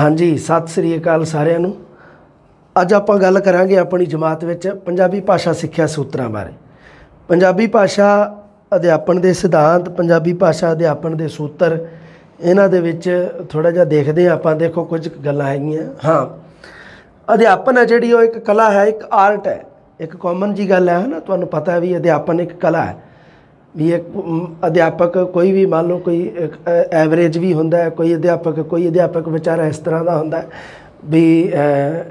ਹਾਂਜੀ, ਸਤਿ ਸ੍ਰੀ ਅਕਾਲ ਸਾਰਿਆਂ ਨੂੰ। ਅੱਜ ਆਪਾਂ ਗੱਲ ਕਰਾਂਗੇ ਆਪਣੀ ਜਮਾਤ ਵਿੱਚ ਪੰਜਾਬੀ ਭਾਸ਼ਾ ਸਿੱਖਿਆ ਸੂਤਰਾਂ ਬਾਰੇ। ਪੰਜਾਬੀ ਭਾਸ਼ਾ ਅਧਿਆਪਨ ਦੇ ਸਿਧਾਂਤ, ਪੰਜਾਬੀ ਭਾਸ਼ਾ ਅਧਿਆਪਨ ਦੇ ਸੂਤਰ, ਇਹਨਾਂ ਦੇ ਵਿੱਚ ਥੋੜਾ ਜਿਹਾ ਦੇਖਦੇ ਹਾਂ ਆਪਾਂ। ਦੇਖੋ, ਕੁਝ ਕੁ ਗੱਲਾਂ ਹੈਗੀਆਂ। ਹਾਂ, ਅਧਿਆਪਨ ਹੈ ਜਿਹੜੀ, ਉਹ ਇੱਕ ਕਲਾ ਹੈ, ਇੱਕ ਆਰਟ ਹੈ। ਇੱਕ ਕਾਮਨ ਜੀ ਗੱਲ ਹੈ ਨਾ ਤੁਹਾਨੂੰ ਪਤਾ ਵੀ ਅਧਿਆਪਨ ਇੱਕ ਕਲਾ ਹੈ। ਵੀ ਇੱਕ ਅਧਿਆਪਕ ਕੋਈ ਵੀ ਮੰਨ ਲਓ ਕੋਈ ਐਵਰੇਜ ਵੀ ਹੁੰਦਾ ਹੈ, ਕੋਈ ਅਧਿਆਪਕ ਕੋਈ ਅਧਿਆਪਕ ਵਿਚਾਰਾ ਇਸ ਤਰ੍ਹਾਂ ਦਾ ਹੁੰਦਾ ਵੀ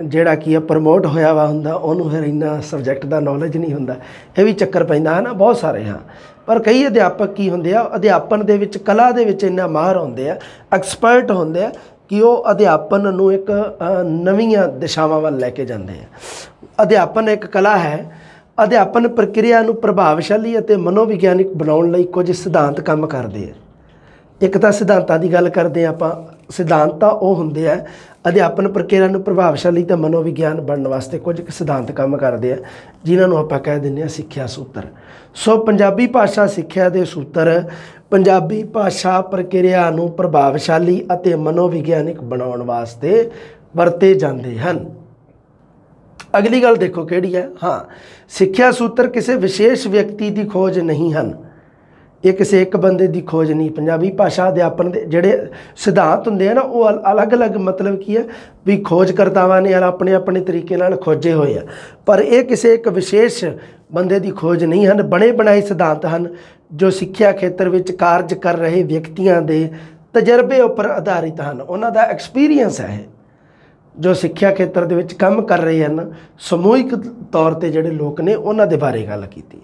ਜਿਹੜਾ ਕੀ ਹੈ ਪ੍ਰਮੋਟ ਹੋਇਆ ਵਾ ਹੁੰਦਾ, ਉਹਨੂੰ ਫਿਰ ਇੰਨਾ ਸਬਜੈਕਟ ਦਾ ਨੌਲੇਜ ਨਹੀਂ ਹੁੰਦਾ। ਇਹ ਵੀ ਚੱਕਰ ਪੈਂਦਾ ਹੈ ਨਾ, ਬਹੁਤ ਸਾਰੇ ਹਾਂ। ਪਰ ਕਈ ਅਧਿਆਪਕ ਕੀ ਹੁੰਦੇ ਆ, ਅਧਿਆਪਨ ਦੇ ਵਿੱਚ, ਕਲਾ ਦੇ ਵਿੱਚ ਇੰਨਾ ਮਾਹਰ ਹੁੰਦੇ ਆ ਐਕਸਪਰਟ ਹੁੰਦੇ ਆ, ਕਿ ਉਹ ਅਧਿਆਪਨ ਨੂੰ ਇੱਕ ਨਵੀਆਂ ਦਿਸ਼ਾਵਾਂ ਵੱਲ ਲੈ ਕੇ ਜਾਂਦੇ ਆ। ਅਧਿਆਪਨ ਇੱਕ ਕਲਾ ਹੈ ਅਧਿਆਪਨ ਪ੍ਰਕਿਰਿਆ ਨੂੰ ਪ੍ਰਭਾਵਸ਼ਾਲੀ ਅਤੇ ਮਨੋਵਿਗਿਆਨਿਕ ਬਣਾਉਣ ਲਈ ਕੁਝ ਸਿਧਾਂਤ ਕੰਮ ਕਰਦੇ ਆ। ਇੱਕ ਤਾਂ ਸਿਧਾਂਤਾਂ ਦੀ ਗੱਲ ਕਰਦੇ ਹਾਂ ਆਪਾਂ। ਸਿਧਾਂਤ ਤਾਂ ਉਹ ਹੁੰਦੇ ਆ, ਅਧਿਆਪਨ ਪ੍ਰਕਿਰਿਆ ਨੂੰ ਪ੍ਰਭਾਵਸ਼ਾਲੀ ਤੇ ਮਨੋਵਿਗਿਆਨ ਬਣਨ ਵਾਸਤੇ ਕੁਝ ਸਿਧਾਂਤ ਕੰਮ ਕਰਦੇ ਆ, ਜਿਨ੍ਹਾਂ ਨੂੰ ਆਪਾਂ ਕਹਿ ਦਿੰਦੇ ਆ ਸਿੱਖਿਆ ਸੂਤਰ। ਸੋ ਪੰਜਾਬੀ ਭਾਸ਼ਾ ਸਿੱਖਿਆ ਦੇ ਸੂਤਰ, ਪੰਜਾਬੀ ਭਾਸ਼ਾ ਪ੍ਰਕਿਰਿਆ ਨੂੰ ਪ੍ਰਭਾਵਸ਼ਾਲੀ ਅਤੇ ਮਨੋਵਿਗਿਆਨਿਕ ਬਣਾਉਣ ਵਾਸਤੇ ਵਰਤੇ ਜਾਂਦੇ ਹਨ। ਅਗਲੀ ਗੱਲ ਦੇਖੋ ਕਿਹੜੀ ਹੈ? ਹਾਂ, ਸਿੱਖਿਆ ਸੂਤਰ ਕਿਸੇ ਵਿਸ਼ੇਸ਼ ਵਿਅਕਤੀ ਦੀ ਖੋਜ ਨਹੀਂ ਹਨ। ਇਹ ਕਿਸੇ ਇੱਕ ਬੰਦੇ ਦੀ ਖੋਜ ਨਹੀਂ। ਪੰਜਾਬੀ ਭਾਸ਼ਾ ਅਧਿਆਪਨ ਦੇ ਜਿਹੜੇ ਸਿਧਾਂਤ ਹੁੰਦੇ ਆ ਨਾ, ਉਹ ਅਲ- ਅਲੱਗ-ਅਲੱਗ ਮਤਲਬ ਕੀ ਹੈ? ਵੀ ਖੋਜਕਰਤਾਵਾਂ ਨੇ ਆਪਣੇ ਆਪਣੇ ਤਰੀਕੇ ਨਾਲ ਖੋਜੇ ਹੋਏ ਆ। ਪਰ ਇਹ ਕਿਸੇ ਇੱਕ ਵਿਸ਼ੇਸ਼ ਬੰਦੇ ਦੀ ਖੋਜ ਨਹੀਂ ਹਨ। ਬਣੇ ਬਣਾਏ ਸਿਧਾਂਤ ਹਨ, ਜੋ ਸਿੱਖਿਆ ਖੇਤਰ ਵਿੱਚ ਕਾਰਜ ਕਰ ਰਹੇ ਵਿਅਕਤੀਆਂ ਦੇ ਤਜਰਬੇ ਉੱਪਰ ਆਧਾਰਿਤ ਹਨ। ਉਹਨਾਂ ਦਾ ਐਕਸਪੀਰੀਅੰਸ ਹੈ ਇਹ। ਜੋ ਸਿੱਖਿਆ ਖੇਤਰ ਦੇ ਵਿੱਚ ਕੰਮ ਕਰ ਰਹੇ ਹਨ, ਸਮੂਹਿਕ ਤੌਰ ਤੇ ਜਿਹੜੇ ਲੋਕ ਨੇ, ਉਹਨਾਂ ਦੇ ਬਾਰੇ ਗੱਲ ਕੀਤੀ।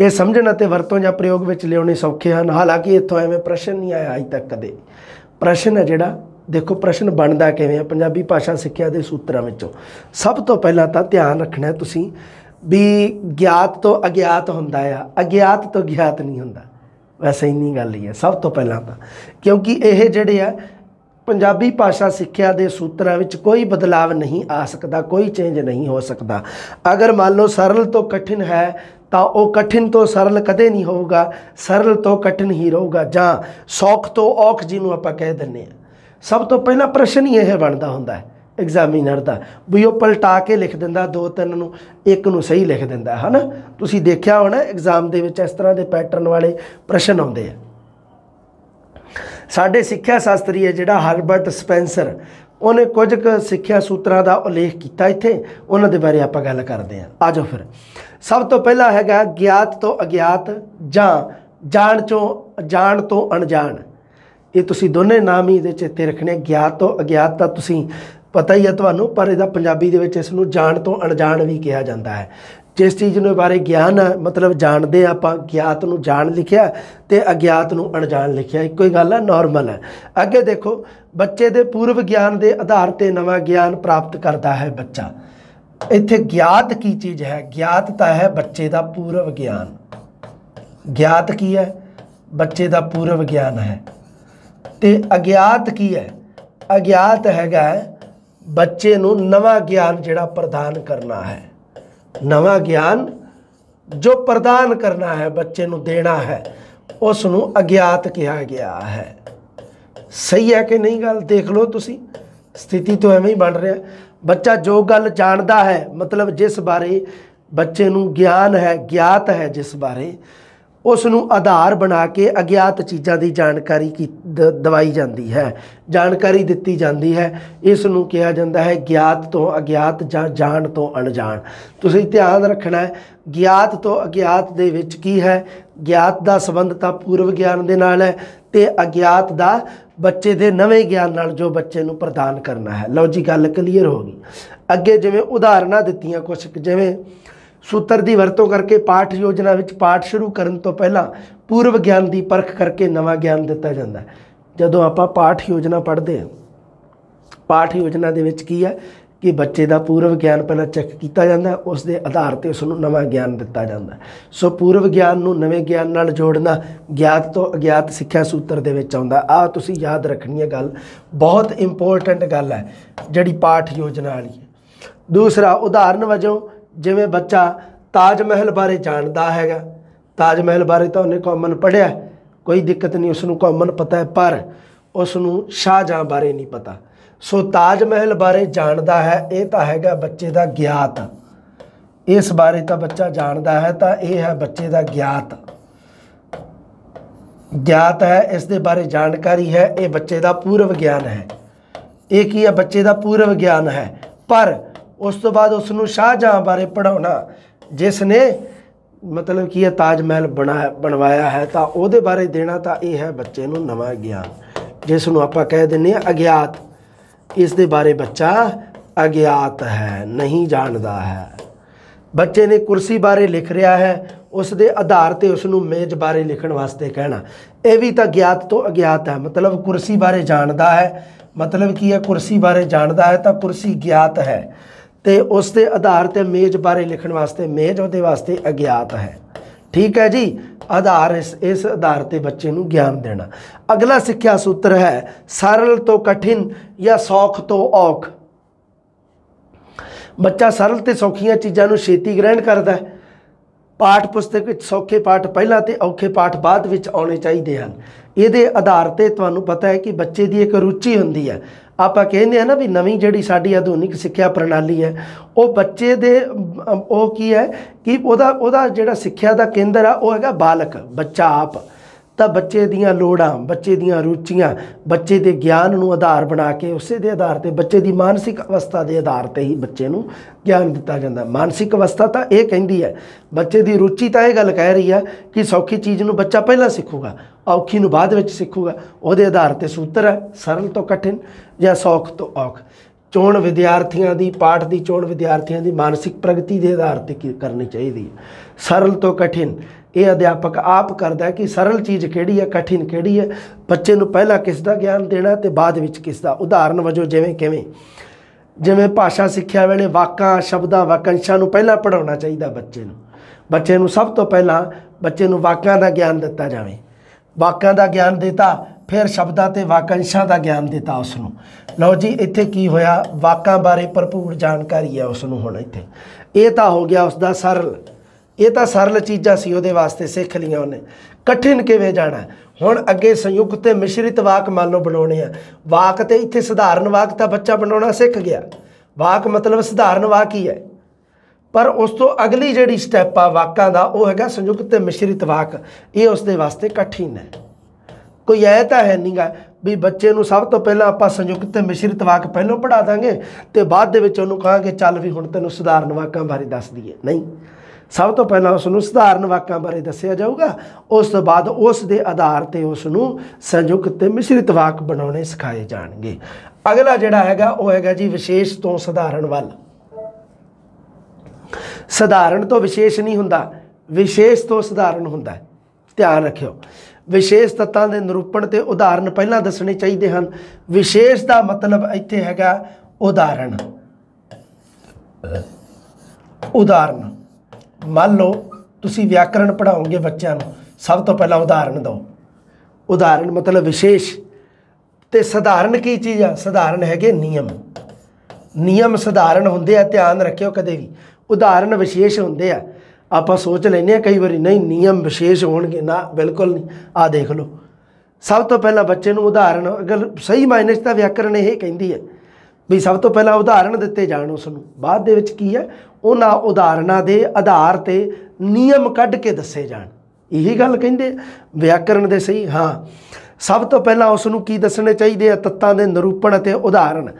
ਇਹ ਸਮਝਣ ਅਤੇ ਵਰਤੋਂ ਜਾਂ ਪ੍ਰਯੋਗ ਵਿੱਚ ਲਿਆਉਣੇ ਸੌਖੇ ਹਨ। ਹਾਲਾਂਕਿ ਇੱਥੋਂ ਐਵੇਂ ਪ੍ਰਸ਼ਨ ਨਹੀਂ ਆਇਆ ਅਜੇ ਤੱਕ ਕਦੇ। ਪ੍ਰਸ਼ਨ ਹੈ ਜਿਹੜਾ, ਦੇਖੋ ਪ੍ਰਸ਼ਨ ਬਣਦਾ ਕਿਵੇਂ ਆ ਪੰਜਾਬੀ ਭਾਸ਼ਾ ਸਿੱਖਿਆ ਦੇ ਸੂਤਰਾਂ ਵਿੱਚੋਂ। ਸਭ ਤੋਂ ਪਹਿਲਾਂ ਤਾਂ ਧਿਆਨ ਰੱਖਣਾ ਤੁਸੀਂ ਵੀ ਗਿਆਤ ਤੋਂ ਅਗਿਆਤ ਹੁੰਦਾ ਆ, ਅਗਿਆਤ ਤੋਂ ਗਿਆਤ ਨਹੀਂ ਹੁੰਦਾ। ਵੈਸੇ ਇੰਨੀ ਗੱਲ ਹੀ ਹੈ, ਸਭ ਤੋਂ ਪਹਿਲਾਂ ਤਾਂ। ਕਿਉਂਕਿ ਇਹ ਜਿਹੜੇ ਆ ਪੰਜਾਬੀ ਭਾਸ਼ਾ ਸਿੱਖਿਆ ਦੇ ਸੂਤਰਾਂ ਵਿੱਚ ਕੋਈ ਬਦਲਾਵ ਨਹੀਂ ਆ ਸਕਦਾ, ਕੋਈ ਚੇਂਜ ਨਹੀਂ ਹੋ ਸਕਦਾ। ਅਗਰ ਮੰਨ ਲਓ ਸਰਲ ਤੋਂ ਕਠਿਨ ਹੈ, ਤਾਂ ਉਹ ਕਠਿਨ ਤੋਂ ਸਰਲ ਕਦੇ ਨਹੀਂ ਹੋਊਗਾ, ਸਰਲ ਤੋਂ ਕਠਿਨ ਹੀ ਰਹੂਗਾ। ਜਾਂ ਸੌਖ ਤੋਂ ਔਖ ਜਿਹਨੂੰ ਆਪਾਂ ਕਹਿ ਦਿੰਨੇ ਆ ਸਭ ਤੋਂ ਪਹਿਲਾਂ ਪ੍ਰਸ਼ਨ ਹੀ ਇਹ ਬਣਦਾ ਹੁੰਦਾ ਹੈ ਐਗਜ਼ਾਮੀਨਰ ਦਾ, ਵੀ ਉਹ ਪਲਟਾ ਕੇ ਲਿਖ ਦਿੰਦਾ, ਦੋ ਤਿੰਨ ਨੂੰ, ਇੱਕ ਨੂੰ ਸਹੀ ਲਿਖ ਦਿੰਦਾ ਹੈ ਹਨਾ? ਤੁਸੀਂ ਦੇਖਿਆ ਹੋਣਾ ਐਗਜ਼ਾਮ ਦੇ ਵਿੱਚ ਇਸ ਤਰ੍ਹਾਂ ਦੇ ਪੈਟਰਨ ਵਾਲੇ ਪ੍ਰਸ਼ਨ ਆਉਂਦੇ ਆ। ਸਾਡੇ ਸਿੱਖਿਆ ਸ਼ਾਸਤਰੀ ਹੈ ਜਿਹੜਾ ਹਰਬਰਟ ਸਪੈਂਸਰ, ਉਹਨੇ ਕੁਝ ਕੁ ਸਿੱਖਿਆ ਸੂਤਰਾਂ ਦਾ ਉਲੇਖ ਕੀਤਾ ਇੱਥੇ, ਉਹਨਾਂ ਦੇ ਬਾਰੇ ਆਪਾਂ ਗੱਲ ਕਰਦੇ ਹਾਂ। ਆਜੋ ਫਿਰ। ਸਭ ਤੋਂ ਪਹਿਲਾ ਹੈਗਾ ਗਿਆਤ ਤੋਂ ਅਗਿਆਤ ਜਾਂ ਜਾਣ ਚੋਂ ਜਾਣ ਤੋਂ ਅਣਜਾਣ। ਇਹ ਤੁਸੀਂ ਦੋਨੇ ਨਾਮ ਹੀ ਇਹਦੇ ਚੇਤੇ ਰੱਖਣੇ ਗਿਆਤ ਤੋਂ ਅਗਿਆਤ ਤਾਂ ਤੁਸੀਂ ਪਤਾ ਹੀ ਹੈ ਤੁਹਾਨੂੰ, ਪਰ ਇਹਦਾ ਪੰਜਾਬੀ ਦੇ ਵਿੱਚ ਇਸ ਨੂੰ ਜਾਣ ਤੋਂ ਅਣਜਾਣ ਵੀ ਕਿਹਾ ਜਾਂਦਾ ਹੈ। ਜਿਸ ਚੀਜ਼ ਨੂੰ ਬਾਰੇ ਗਿਆਨ ਹੈ ਮਤਲਬ ਜਾਣਦੇ ਹਾਂ ਆਪਾਂ, ਗਿਆਤ ਨੂੰ ਜਾਣ ਲਿਖਿਆ ਤੇ ਅਗਿਆਤ ਨੂੰ ਅਣਜਾਣ ਲਿਖਿਆ, ਇੱਕੋ ਹੀ ਗੱਲ ਹੈ ਨਾਰਮਲ ਹੈ ਅੱਗੇ ਦੇਖੋ, ਬੱਚੇ ਦੇ ਪੂਰਵ ਗਿਆਨ ਦੇ ਆਧਾਰ ਤੇ ਨਵਾਂ ਗਿਆਨ ਪ੍ਰਾਪਤ ਕਰਦਾ ਹੈ ਬੱਚਾ। ਇੱਥੇ ਗਿਆਤ ਕੀ ਚੀਜ਼ ਹੈ? ਗਿਆਤ ਤਾਂ ਹੈ ਬੱਚੇ ਦਾ ਪੂਰਵ ਗਿਆਨ। ਗਿਆਤ ਕੀ ਹੈ? ਬੱਚੇ ਦਾ ਪੂਰਵ ਗਿਆਨ ਹੈ। ਤੇ ਅਗਿਆਤ ਕੀ ਹੈ? ਅਗਿਆਤ ਹੈਗਾ ਬੱਚੇ ਨੂੰ ਨਵਾਂ ਗਿਆਨ ਜਿਹੜਾ ਪ੍ਰਦਾਨ ਕਰਨਾ ਹੈ। ਨਵਾਂ ਗਿਆਨ ਜੋ ਪ੍ਰਦਾਨ ਕਰਨਾ ਹੈ, ਬੱਚੇ ਨੂੰ ਦੇਣਾ ਹੈ ਉਸ ਨੂੰ ਅਗਿਆਤ ਕਿਹਾ ਗਿਆ ਹੈ। ਸਹੀ ਹੈ ਕਿ ਨਹੀਂ ਗੱਲ? ਦੇਖ ਲਓ ਤੁਸੀਂ। ਸਥਿਤੀ ਤੋਂ ਐਵੇਂ ਹੀ ਬਣ ਰਿਹਾ। ਬੱਚਾ ਜੋ ਗੱਲ ਜਾਣਦਾ ਹੈ, ਮਤਲਬ ਜਿਸ ਬਾਰੇ ਬੱਚੇ ਨੂੰ ਗਿਆਨ ਹੈ, ਗਿਆਤ ਹੈ ਜਿਸ ਬਾਰੇ ਉਸ ਨੂੰ ਆਧਾਰ ਬਣਾ ਕੇ ਅਗਿਆਤ ਚੀਜ਼ਾਂ ਦੀ ਜਾਣਕਾਰੀ ਕੀ ਦਵਾਈ ਜਾਂਦੀ ਹੈ, ਜਾਣਕਾਰੀ ਦਿੱਤੀ ਜਾਂਦੀ ਹੈ। ਇਸ ਨੂੰ ਕਿਹਾ ਜਾਂਦਾ ਹੈ ਗਿਆਤ ਤੋਂ ਅਗਿਆਤ ਜਾਂ ਜਾਣ ਤੋਂ ਅਣਜਾਣ। ਤੁਸੀਂ ਧਿਆਨ ਰੱਖਣਾ ਹੈ, ਗਿਆਤ ਤੋਂ ਅਗਿਆਤ ਦੇ ਵਿੱਚ ਕੀ ਹੈ? ਗਿਆਤ ਦਾ ਸੰਬੰਧ ਤਾਂ ਪੂਰਵ ਗਿਆਨ ਦੇ ਨਾਲ ਹੈ ਤੇ ਅਗਿਆਤ ਦਾ ਬੱਚੇ ਦੇ ਨਵੇਂ ਗਿਆਨ ਨਾਲ ਜੋ ਬੱਚੇ ਨੂੰ ਪ੍ਰਦਾਨ ਕਰਨਾ ਹੈ। ਲਓ ਜੀ, ਗੱਲ ਕਲੀਅਰ ਹੋ ਗਈ। ਅੱਗੇ ਜਿਵੇਂ ਉਦਾਹਰਨਾਂ ਦਿੱਤੀਆਂ ਕੁਝ ਜਿਵੇਂ ਸੂਤਰ ਦੀ ਵਰਤੋਂ ਕਰਕੇ ਪਾਠ ਯੋਜਨਾ ਵਿੱਚ ਪਾਠ ਸ਼ੁਰੂ ਕਰਨ ਤੋਂ ਪਹਿਲਾਂ ਪੂਰਵ ਗਿਆਨ ਦੀ ਪਰਖ ਕਰਕੇ ਨਵਾਂ ਗਿਆਨ ਦਿੱਤਾ ਜਾਂਦਾ ਹੈ। ਜਦੋਂ ਆਪਾਂ ਪਾਠ ਯੋਜਨਾ ਪੜ੍ਹਦੇ ਹਾਂ, ਪਾਠ ਯੋਜਨਾ ਦੇ ਵਿੱਚ ਕੀ ਹੈ ਕਿ ਬੱਚੇ ਦਾ ਪੂਰਵ ਗਿਆਨ ਪਹਿਲਾਂ ਚੈੱਕ ਕੀਤਾ ਜਾਂਦਾ ਉਸ ਦੇ ਆਧਾਰ ਤੇ ਉਸ ਨੂੰ ਨਵਾਂ ਗਿਆਨ ਦਿੱਤਾ ਜਾਂਦਾ ਸੋ ਪੂਰਵ ਗਿਆਨ ਨੂੰ ਨਵੇਂ ਗਿਆਨ ਨਾਲ ਜੋੜਨਾ ਗਿਆਤ ਤੋਂ ਅਗਿਆਤ ਸਿੱਖਿਆ ਸੂਤਰ ਦੇ ਵਿੱਚ ਆਉਂਦਾ ਆ ਤੁਸੀਂ ਯਾਦ ਰੱਖਣੀ ਹੈ ਗੱਲ, ਬਹੁਤ ਇੰਪੋਰਟੈਂਟ ਗੱਲ ਹੈ ਜਿਹੜੀ ਪਾਠ ਯੋਜਨਾ ਵਾਲੀ ਦੂਸਰਾ, ਉਦਾਹਰਨ ਵਜੋਂ ਜਿਵੇਂ ਬੱਚਾ ਤਾਜ ਮਹਿਲ ਬਾਰੇ ਜਾਣਦਾ ਹੈਗਾ, ਤਾਜ ਮਹਿਲ ਬਾਰੇ ਤਾਂ ਉਹਨੇ ਕਾਮਨ ਪੜ੍ਹਿਆ ਕੋਈ ਦਿੱਕਤ ਨਹੀਂ ਉਸ ਨੂੰ ਕਾਮਨ ਪਤਾ ਹੈ, ਪਰ ਉਸ ਨੂੰ ਸ਼ਾਹਜਹਾਂ ਬਾਰੇ ਨਹੀਂ ਪਤਾ। ਸੋ ਤਾਜ ਮਹਿਲ ਬਾਰੇ ਜਾਣਦਾ ਹੈ, ਇਹ ਤਾਂ ਹੈਗਾ ਬੱਚੇ ਦਾ ਗਿਆਤ। ਇਸ ਬਾਰੇ ਤਾਂ ਬੱਚਾ ਜਾਣਦਾ ਹੈ, ਤਾਂ ਇਹ ਹੈ ਬੱਚੇ ਦਾ ਗਿਆਤ। ਗਿਆਤ ਹੈ, ਇਸ ਦੇ ਬਾਰੇ ਜਾਣਕਾਰੀ ਹੈ, ਇਹ ਬੱਚੇ ਦਾ ਪੂਰਵ ਗਿਆਨ ਹੈ। ਇਹ ਕੀ ਹੈ? ਬੱਚੇ ਦਾ ਪੂਰਵ ਗਿਆਨ ਹੈ। ਪਰ ਉਸ ਤੋਂ ਬਾਅਦ ਉਸ ਨੂੰ ਸ਼ਾਹਜਹਾਂ ਬਾਰੇ ਪੜਾਉਣਾ ਜਿਸ ਨੇ ਮਤਲਬ ਕੀ ਹੈ ਤਾਜ ਮਹਿਲ ਬਣਾ, ਬਣਵਾਇਆ ਹੈ, ਤਾਂ ਉਹਦੇ ਬਾਰੇ ਦੇਣਾ ਤਾਂ ਇਹ ਹੈ ਬੱਚੇ ਨੂੰ ਨਵਾਂ ਗਿਆਨ, ਜਿਸ ਨੂੰ ਆਪਾਂ ਕਹਿ ਦਿੰਨੇ ਆ ਅਗਿਆਤ। ਇਸ ਦੇ ਬਾਰੇ ਬੱਚਾ ਅਗਿਆਤ ਹੈ, ਨਹੀਂ ਜਾਣਦਾ ਹੈ। ਬੱਚੇ ਨੇ ਕੁਰਸੀ ਬਾਰੇ ਲਿਖ ਰਿਹਾ ਹੈ, ਉਸ ਦੇ ਆਧਾਰ ਤੇ ਉਸ ਨੂੰ ਮੇਜ਼ ਬਾਰੇ ਲਿਖਣ ਵਾਸਤੇ ਕਹਿਣਾ। ਇਹ ਵੀ ਤਾਂ ਗਿਆਤ ਤੋਂ ਅਗਿਆਤ ਹੈ, ਮਤਲਬ ਕੁਰਸੀ ਬਾਰੇ ਜਾਣਦਾ ਹੈ। ਮਤਲਬ ਕਿ ਇਹ ਕੁਰਸੀ ਬਾਰੇ ਜਾਣਦਾ ਹੈ ਤਾਂ ਕੁਰਸੀ ਗਿਆਤ ਹੈ। ਤੇ ਉਸ ਦੇ ਆਧਾਰ ਤੇ ਮੇਜ਼ ਬਾਰੇ ਲਿਖਣ ਵਾਸਤੇ, ਮੇਜ਼ ਉਹਦੇ ਵਾਸਤੇ ਅਗਿਆਤ ਹੈ। ਠੀਕ ਹੈ ਜੀ? ਆਧਾਰ ਇਸ ਇਸ ਆਧਾਰ ਤੇ ਬੱਚੇ ਨੂੰ ਗਿਆਨ ਦੇਣਾ। ਅਗਲਾ ਸਿੱਖਿਆ ਸੂਤਰ ਹੈ, ਸਰਲ ਤੋਂ ਕਠਿਨ ਜਾਂ ਸੌਖ ਤੋਂ ਔਖ। ਬੱਚਾ ਸਰਲ ਤੇ ਸੌਖੀਆਂ ਚੀਜ਼ਾਂ ਨੂੰ ਛੇਤੀ ਗ੍ਰਹਿਣ ਕਰਦਾ ਹੈ। ਪਾਠ ਪੁਸਤਕ ਵਿੱਚ ਸੌਖੇ ਪਾਠ ਪਹਿਲਾਂ ਤੇ ਔਖੇ ਪਾਠ ਬਾਅਦ ਵਿੱਚ ਆਉਣੇ ਚਾਹੀਦੇ ਹਨ। ਇਹਦੇ ਆਧਾਰ ਤੇ ਤੁਹਾਨੂੰ ਪਤਾ ਹੈ ਕਿ ਬੱਚੇ ਦੀ ਇੱਕ ਰੁਚੀ ਹੁੰਦੀ ਹੈ। ਆਪਾਂ ਕਹਿੰਦੇ ਆ ਨਾ ਵੀ ਨਵੀਂ ਜਿਹੜੀ ਸਾਡੀ ਆਧੁਨਿਕ ਸਿੱਖਿਆ ਪ੍ਰਣਾਲੀ ਹੈ, ਉਹ ਬੱਚੇ ਦੇ ਉਹ ਕੀ ਹੈ ਕਿ ਉਹਦਾ ਉਹਦਾ ਜਿਹੜਾ ਸਿੱਖਿਆ ਦਾ ਕੇਂਦਰ ਆ, ਉਹ ਹੈਗਾ ਬਾਲਕ, ਬੱਚਾ ਆਪ। ਤਾਂ ਬੱਚੇ ਦੀਆਂ ਲੋੜਾਂ, ਬੱਚੇ ਦੀਆਂ ਰੁਚੀਆਂ, ਬੱਚੇ ਦੇ ਗਿਆਨ ਨੂੰ ਆਧਾਰ ਬਣਾ ਕੇ, ਉਸੇ ਦੇ ਆਧਾਰ ਤੇ ਬੱਚੇ ਦੀ ਮਾਨਸਿਕ ਅਵਸਥਾ ਦੇ ਆਧਾਰ ਤੇ ਹੀ ਬੱਚੇ ਨੂੰ ਗਿਆਨ ਦਿੱਤਾ ਜਾਂਦਾ। ਮਾਨਸਿਕ ਅਵਸਥਾ ਤਾਂ ਇਹ ਕਹਿੰਦੀ ਹੈ, ਬੱਚੇ ਦੀ ਰੁਚੀ ਤਾਂ ਇਹ ਗੱਲ ਕਹਿ ਰਹੀ ਹੈ ਕਿ ਸੌਖੀ ਚੀਜ਼ ਨੂੰ ਬੱਚਾ ਪਹਿਲਾਂ ਸਿੱਖੂਗਾ, ਔਖੀ ਨੂੰ ਬਾਅਦ ਵਿੱਚ ਸਿੱਖੂਗਾ। ਉਹਦੇ ਆਧਾਰ ਤੇ ਸੂਤਰ ਹੈ, ਸਰਲ ਤੋਂ ਕਠਿਨ ਜਾਂ ਸੌਖ ਤੋਂ ਔਖ। ਚੋਣ ਵਿਦਿਆਰਥੀਆਂ ਦੀ, ਪਾਠ ਦੀ ਚੋਣ ਵਿਦਿਆਰਥੀਆਂ ਦੀ ਮਾਨਸਿਕ ਪ੍ਰਗਤੀ ਦੇ ਆਧਾਰ ਤੇ ਕੀ ਕਰਨੀ ਚਾਹੀਦੀ ਹੈ। ਸਰਲ ਤੋਂ ਕਠਿਨ। ਇਹ ਅਧਿਆਪਕ ਆਪ ਕਰਦਾ ਕਿ ਸਰਲ ਚੀਜ਼ ਕਿਹੜੀ ਹੈ, ਕਠਿਨ ਕਿਹੜੀ ਹੈ? ਬੱਚੇ ਨੂੰ ਪਹਿਲਾਂ ਕਿਸ ਦਾ ਗਿਆਨ ਦੇਣਾ ਤੇ ਬਾਅਦ ਵਿੱਚ ਕਿਸ ਦਾ? ਉਦਾਹਰਨ ਵਜੋਂ ਜਿਵੇਂ ਕਿਵੇਂ? ਜਿਵੇਂ ਭਾਸ਼ਾ ਸਿੱਖਿਆ ਵੇਲੇ ਵਾਕਾਂ, ਸ਼ਬਦਾਂ, ਵਾਕੰਸ਼ਾਂ ਨੂੰ ਪਹਿਲਾਂ ਪੜਾਉਣਾ ਚਾਹੀਦਾ ਬੱਚੇ ਨੂੰ। ਬੱਚੇ ਨੂੰ ਸਭ ਤੋਂ ਪਹਿਲਾਂ ਬੱਚੇ ਨੂੰ ਵਾਕਾਂ ਦਾ ਗਿਆਨ ਦਿੱਤਾ ਜਾਵੇ। ਵਾਕਾਂ ਦਾ ਗਿਆਨ ਦਿੱਤਾ ਫਿਰ ਸ਼ਬਦਾਂ ਤੇ ਵਾਕੰਸ਼ਾਂ ਦਾ ਗਿਆਨ ਦਿੱਤਾ ਉਸ ਨੂੰ ਲਓ ਜੀ, ਇੱਥੇ ਕੀ ਹੋਇਆ? ਵਾਕਾਂ ਬਾਰੇ ਭਰਪੂਰ ਜਾਣਕਾਰੀ ਹੈ ਉਸ ਨੂੰ ਹੁਣ ਇੱਥੇ। ਇਹ ਤਾਂ ਹੋ ਗਿਆ ਉਸ ਦਾ ਸਰਲ। ਇਹ ਤਾਂ ਸਰਲ ਚੀਜ਼ਾਂ ਸੀ ਉਹਦੇ ਵਾਸਤੇ, ਸਿੱਖ ਲਈਆਂ ਉਹਨੇ। ਕਠਿਨ ਕਿਵੇਂ ਜਾਣਾ? ਹੁਣ ਅੱਗੇ ਸੰਯੁਕਤ ਤੇ ਮਿਸ਼ਰਿਤ ਵਾਕ ਮੰਨ ਲਓ ਬਣਾਉਣੇ ਆ। ਵਾਕ ਤੇ ਇੱਥੇ ਸਧਾਰਨ ਵਾਕ ਤਾਂ ਬੱਚਾ ਬਣਾਉਣਾ ਸਿੱਖ ਗਿਆ। ਵਾਕ ਮਤਲਬ ਸਧਾਰਨ ਵਾਕ ਹੀ ਹੈ। ਪਰ ਉਸ ਤੋਂ ਅਗਲੀ ਜਿਹੜੀ ਸਟੈਪ ਆ ਵਾਕਾਂ ਦਾ, ਉਹ ਹੈਗਾ ਸੰਯੁਕਤ ਤੇ ਮਿਸ਼ਰਿਤ ਵਾਕ। ਇਹ ਉਸ ਦੇ ਵਾਸਤੇ ਕਠਿਨ ਹੈ। ਕੋਈ ਐ ਤਾਂ ਹੈ ਨਹੀਂਗਾ ਵੀ ਬੱਚੇ ਨੂੰ ਸਭ ਤੋਂ ਪਹਿਲਾਂ ਆਪਾਂ ਸੰਯੁਕਤ ਤੇ ਮਿਸ਼ਰਿਤ ਵਾਕ ਪਹਿਲਾਂ ਪੜ੍ਹਾ ਦਾਂਗੇ ਤੇ ਬਾਅਦ ਦੇ ਵਿੱਚ ਉਹਨੂੰ ਕਹਾਂਗੇ ਚੱਲ ਵੀ ਹੁਣ ਤੈਨੂੰ ਸਧਾਰਨ ਵਾਕਾਂ ਬਾਰੇ ਦੱਸ ਦਈਏ। ਨਹੀਂ। ਸਭ ਤੋਂ ਪਹਿਲਾਂ ਉਸ ਨੂੰ ਸਧਾਰਨ ਵਾਕਾਂ ਬਾਰੇ ਦੱਸਿਆ ਜਾਊਗਾ। ਉਸ ਤੋਂ ਬਾਅਦ ਉਸ ਦੇ ਆਧਾਰ ਤੇ ਉਸ ਨੂੰ ਸੰਯੁਕਤ ਤੇ ਮਿਸ਼ਰਿਤ ਵਾਕ ਬਣਾਉਣੇ ਸਿਖਾਏ ਜਾਣਗੇ। ਅਗਲਾ ਜਿਹੜਾ ਹੈਗਾ ਉਹ ਹੈਗਾ ਜੀ ਵਿਸ਼ੇਸ਼ ਤੋਂ ਸਧਾਰਨ ਵੱਲ। ਸਧਾਰਨ ਤੋਂ ਵਿਸ਼ੇਸ਼ ਨਹੀਂ ਹੁੰਦਾ। ਵਿਸ਼ੇਸ਼ ਤੋਂ ਸਧਾਰਨ ਹੁੰਦਾ। ਧਿਆਨ ਰੱਖਿਓ। ਵਿਸ਼ੇਸ਼ ਤੱਤਾਂ ਦੇ ਨਿਰੂਪਣ ਤੇ ਉਦਾਹਰਨ ਪਹਿਲਾਂ ਦੱਸਣੇ ਚਾਹੀਦੇ ਹਨ। ਵਿਸ਼ੇਸ਼ ਦਾ ਮਤਲਬ ਇੱਥੇ ਹੈਗਾ ਉਦਾਹਰਣ। ਉਦਾਹਰਨ ਮੰਨ ਲਓ ਤੁਸੀਂ ਵਿਆਕਰਣ ਪੜਾਓਗੇ ਬੱਚਿਆਂ ਨੂੰ, ਸਭ ਤੋਂ ਪਹਿਲਾਂ ਉਦਾਹਰਣ ਦਿਓ। ਉਦਾਹਰਣ ਮਤਲਬ ਵਿਸ਼ੇਸ਼। ਤੇ ਸਧਾਰਨ ਕੀ ਚੀਜ਼ ਆ? ਸਧਾਰਨ ਹੈਗੇ ਨਿਯਮ। ਨਿਯਮ ਸਧਾਰਨ ਹੁੰਦੇ ਆ, ਧਿਆਨ ਰੱਖਿਓ ਕਦੇ ਵੀ। ਉਦਾਹਰਨ ਵਿਸ਼ੇਸ਼ ਹੁੰਦੇ ਆ। ਆਪਾਂ ਸੋਚ ਲੈਂਦੇ ਆ ਕਈ ਵਾਰੀ ਨਹੀਂ, ਨਿਯਮ ਵਿਸ਼ੇਸ਼ ਹੋਣਗੇ। ਨਾ, ਬਿਲਕੁਲ ਨਹੀਂ। ਆ ਦੇਖ ਲਓ। ਸਭ ਤੋਂ ਪਹਿਲਾਂ ਬੱਚੇ ਨੂੰ ਉਦਾਹਰਨ ਅਗਰ ਸਹੀ ਮਾਇਨੇ 'ਚ ਤਾਂ ਵਿਆਕਰਣ ਇਹ ਕਹਿੰਦੀ ਹੈ ਵੀ ਸਭ ਤੋਂ ਪਹਿਲਾਂ ਉਦਾਹਰਣ ਦਿੱਤੇ ਜਾਣ ਉਸ ਨੂੰ। ਬਾਅਦ ਦੇ ਵਿੱਚ ਕੀ ਹੈ? ਉਹਨਾਂ ਉਦਾਹਰਨਾਂ ਦੇ ਆਧਾਰ ਤੇ ਨਿਯਮ ਕੱਢ ਕੇ ਦੱਸੇ ਜਾਣ। ਇਹੀ ਗੱਲ ਕਹਿੰਦੇ ਵਿਆਕਰਣ ਦੇ ਸਹੀ, ਹਾਂ। ਸਭ ਤੋਂ ਪਹਿਲਾਂ ਉਸ ਨੂੰ ਕੀ ਦੱਸਣੇ ਚਾਹੀਦੇ ਆ? ਤੱਤਾਂ ਦੇ ਨਿਰੂਪਣ ਅਤੇ ਉਦਾਹਰਣ।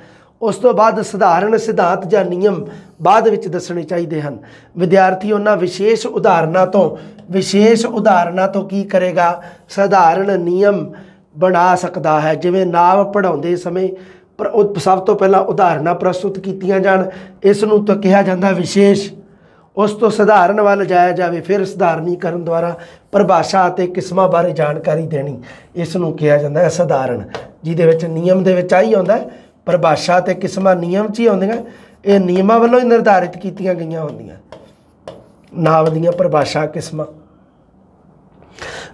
ਉਸ ਤੋਂ ਬਾਅਦ ਸਧਾਰਨ ਸਿਧਾਂਤ ਜਾਂ ਨਿਯਮ ਬਾਅਦ ਵਿੱਚ ਦੱਸਣੇ ਚਾਹੀਦੇ ਹਨ। ਵਿਦਿਆਰਥੀ ਉਹਨਾਂ ਵਿਸ਼ੇਸ਼ ਉਦਾਹਰਨਾਂ ਤੋਂ, ਵਿਸ਼ੇਸ਼ ਉਦਾਹਰਨਾਂ ਤੋਂ ਕੀ ਕਰੇਗਾ? ਸਧਾਰਨ ਨਿਯਮ ਬਣਾ ਸਕਦਾ ਹੈ। ਜਿਵੇਂ ਨਾਮ ਪੜਾਉਂਦੇ ਸਮੇਂ ਪਰ ਉਹ ਸਭ ਤੋਂ ਪਹਿਲਾਂ ਉਦਾਹਰਨਾਂ ਪ੍ਰਸਤੁਤ ਕੀਤੀਆਂ ਜਾਣ, ਇਸ ਨੂੰ ਤਾਂ ਕਿਹਾ ਜਾਂਦਾ ਵਿਸ਼ੇਸ਼। ਉਸ ਤੋਂ ਸਧਾਰਨ ਵੱਲ ਜਾਇਆ ਜਾਵੇ, ਫਿਰ ਸਧਾਰਨੀਕਰਨ ਦੁਆਰਾ ਪਰਿਭਾਸ਼ਾ ਅਤੇ ਕਿਸਮਾਂ ਬਾਰੇ ਜਾਣਕਾਰੀ ਦੇਣੀ, ਇਸ ਨੂੰ ਕਿਹਾ ਜਾਂਦਾ ਹੈ ਸਧਾਰਨ। ਜਿਹਦੇ ਵਿੱਚ ਨਿਯਮ ਦੇ ਵਿੱਚ ਆਈ ਆਉਂਦਾ ਪਰਿਭਾਸ਼ਾ ਤੇ ਕਿਸਮਾਂ ਨਿਯਮ 'ਚ ਹੀ ਆਉਂਦੀਆਂ, ਇਹ ਨਿਯਮਾਂ ਵੱਲੋਂ ਹੀ ਨਿਰਧਾਰਿਤ ਕੀਤੀਆਂ ਗਈਆਂ ਹੁੰਦੀਆਂ। ਨਾਮ ਦੀਆਂ ਪਰਿਭਾਸ਼ਾ, ਕਿਸਮਾਂ।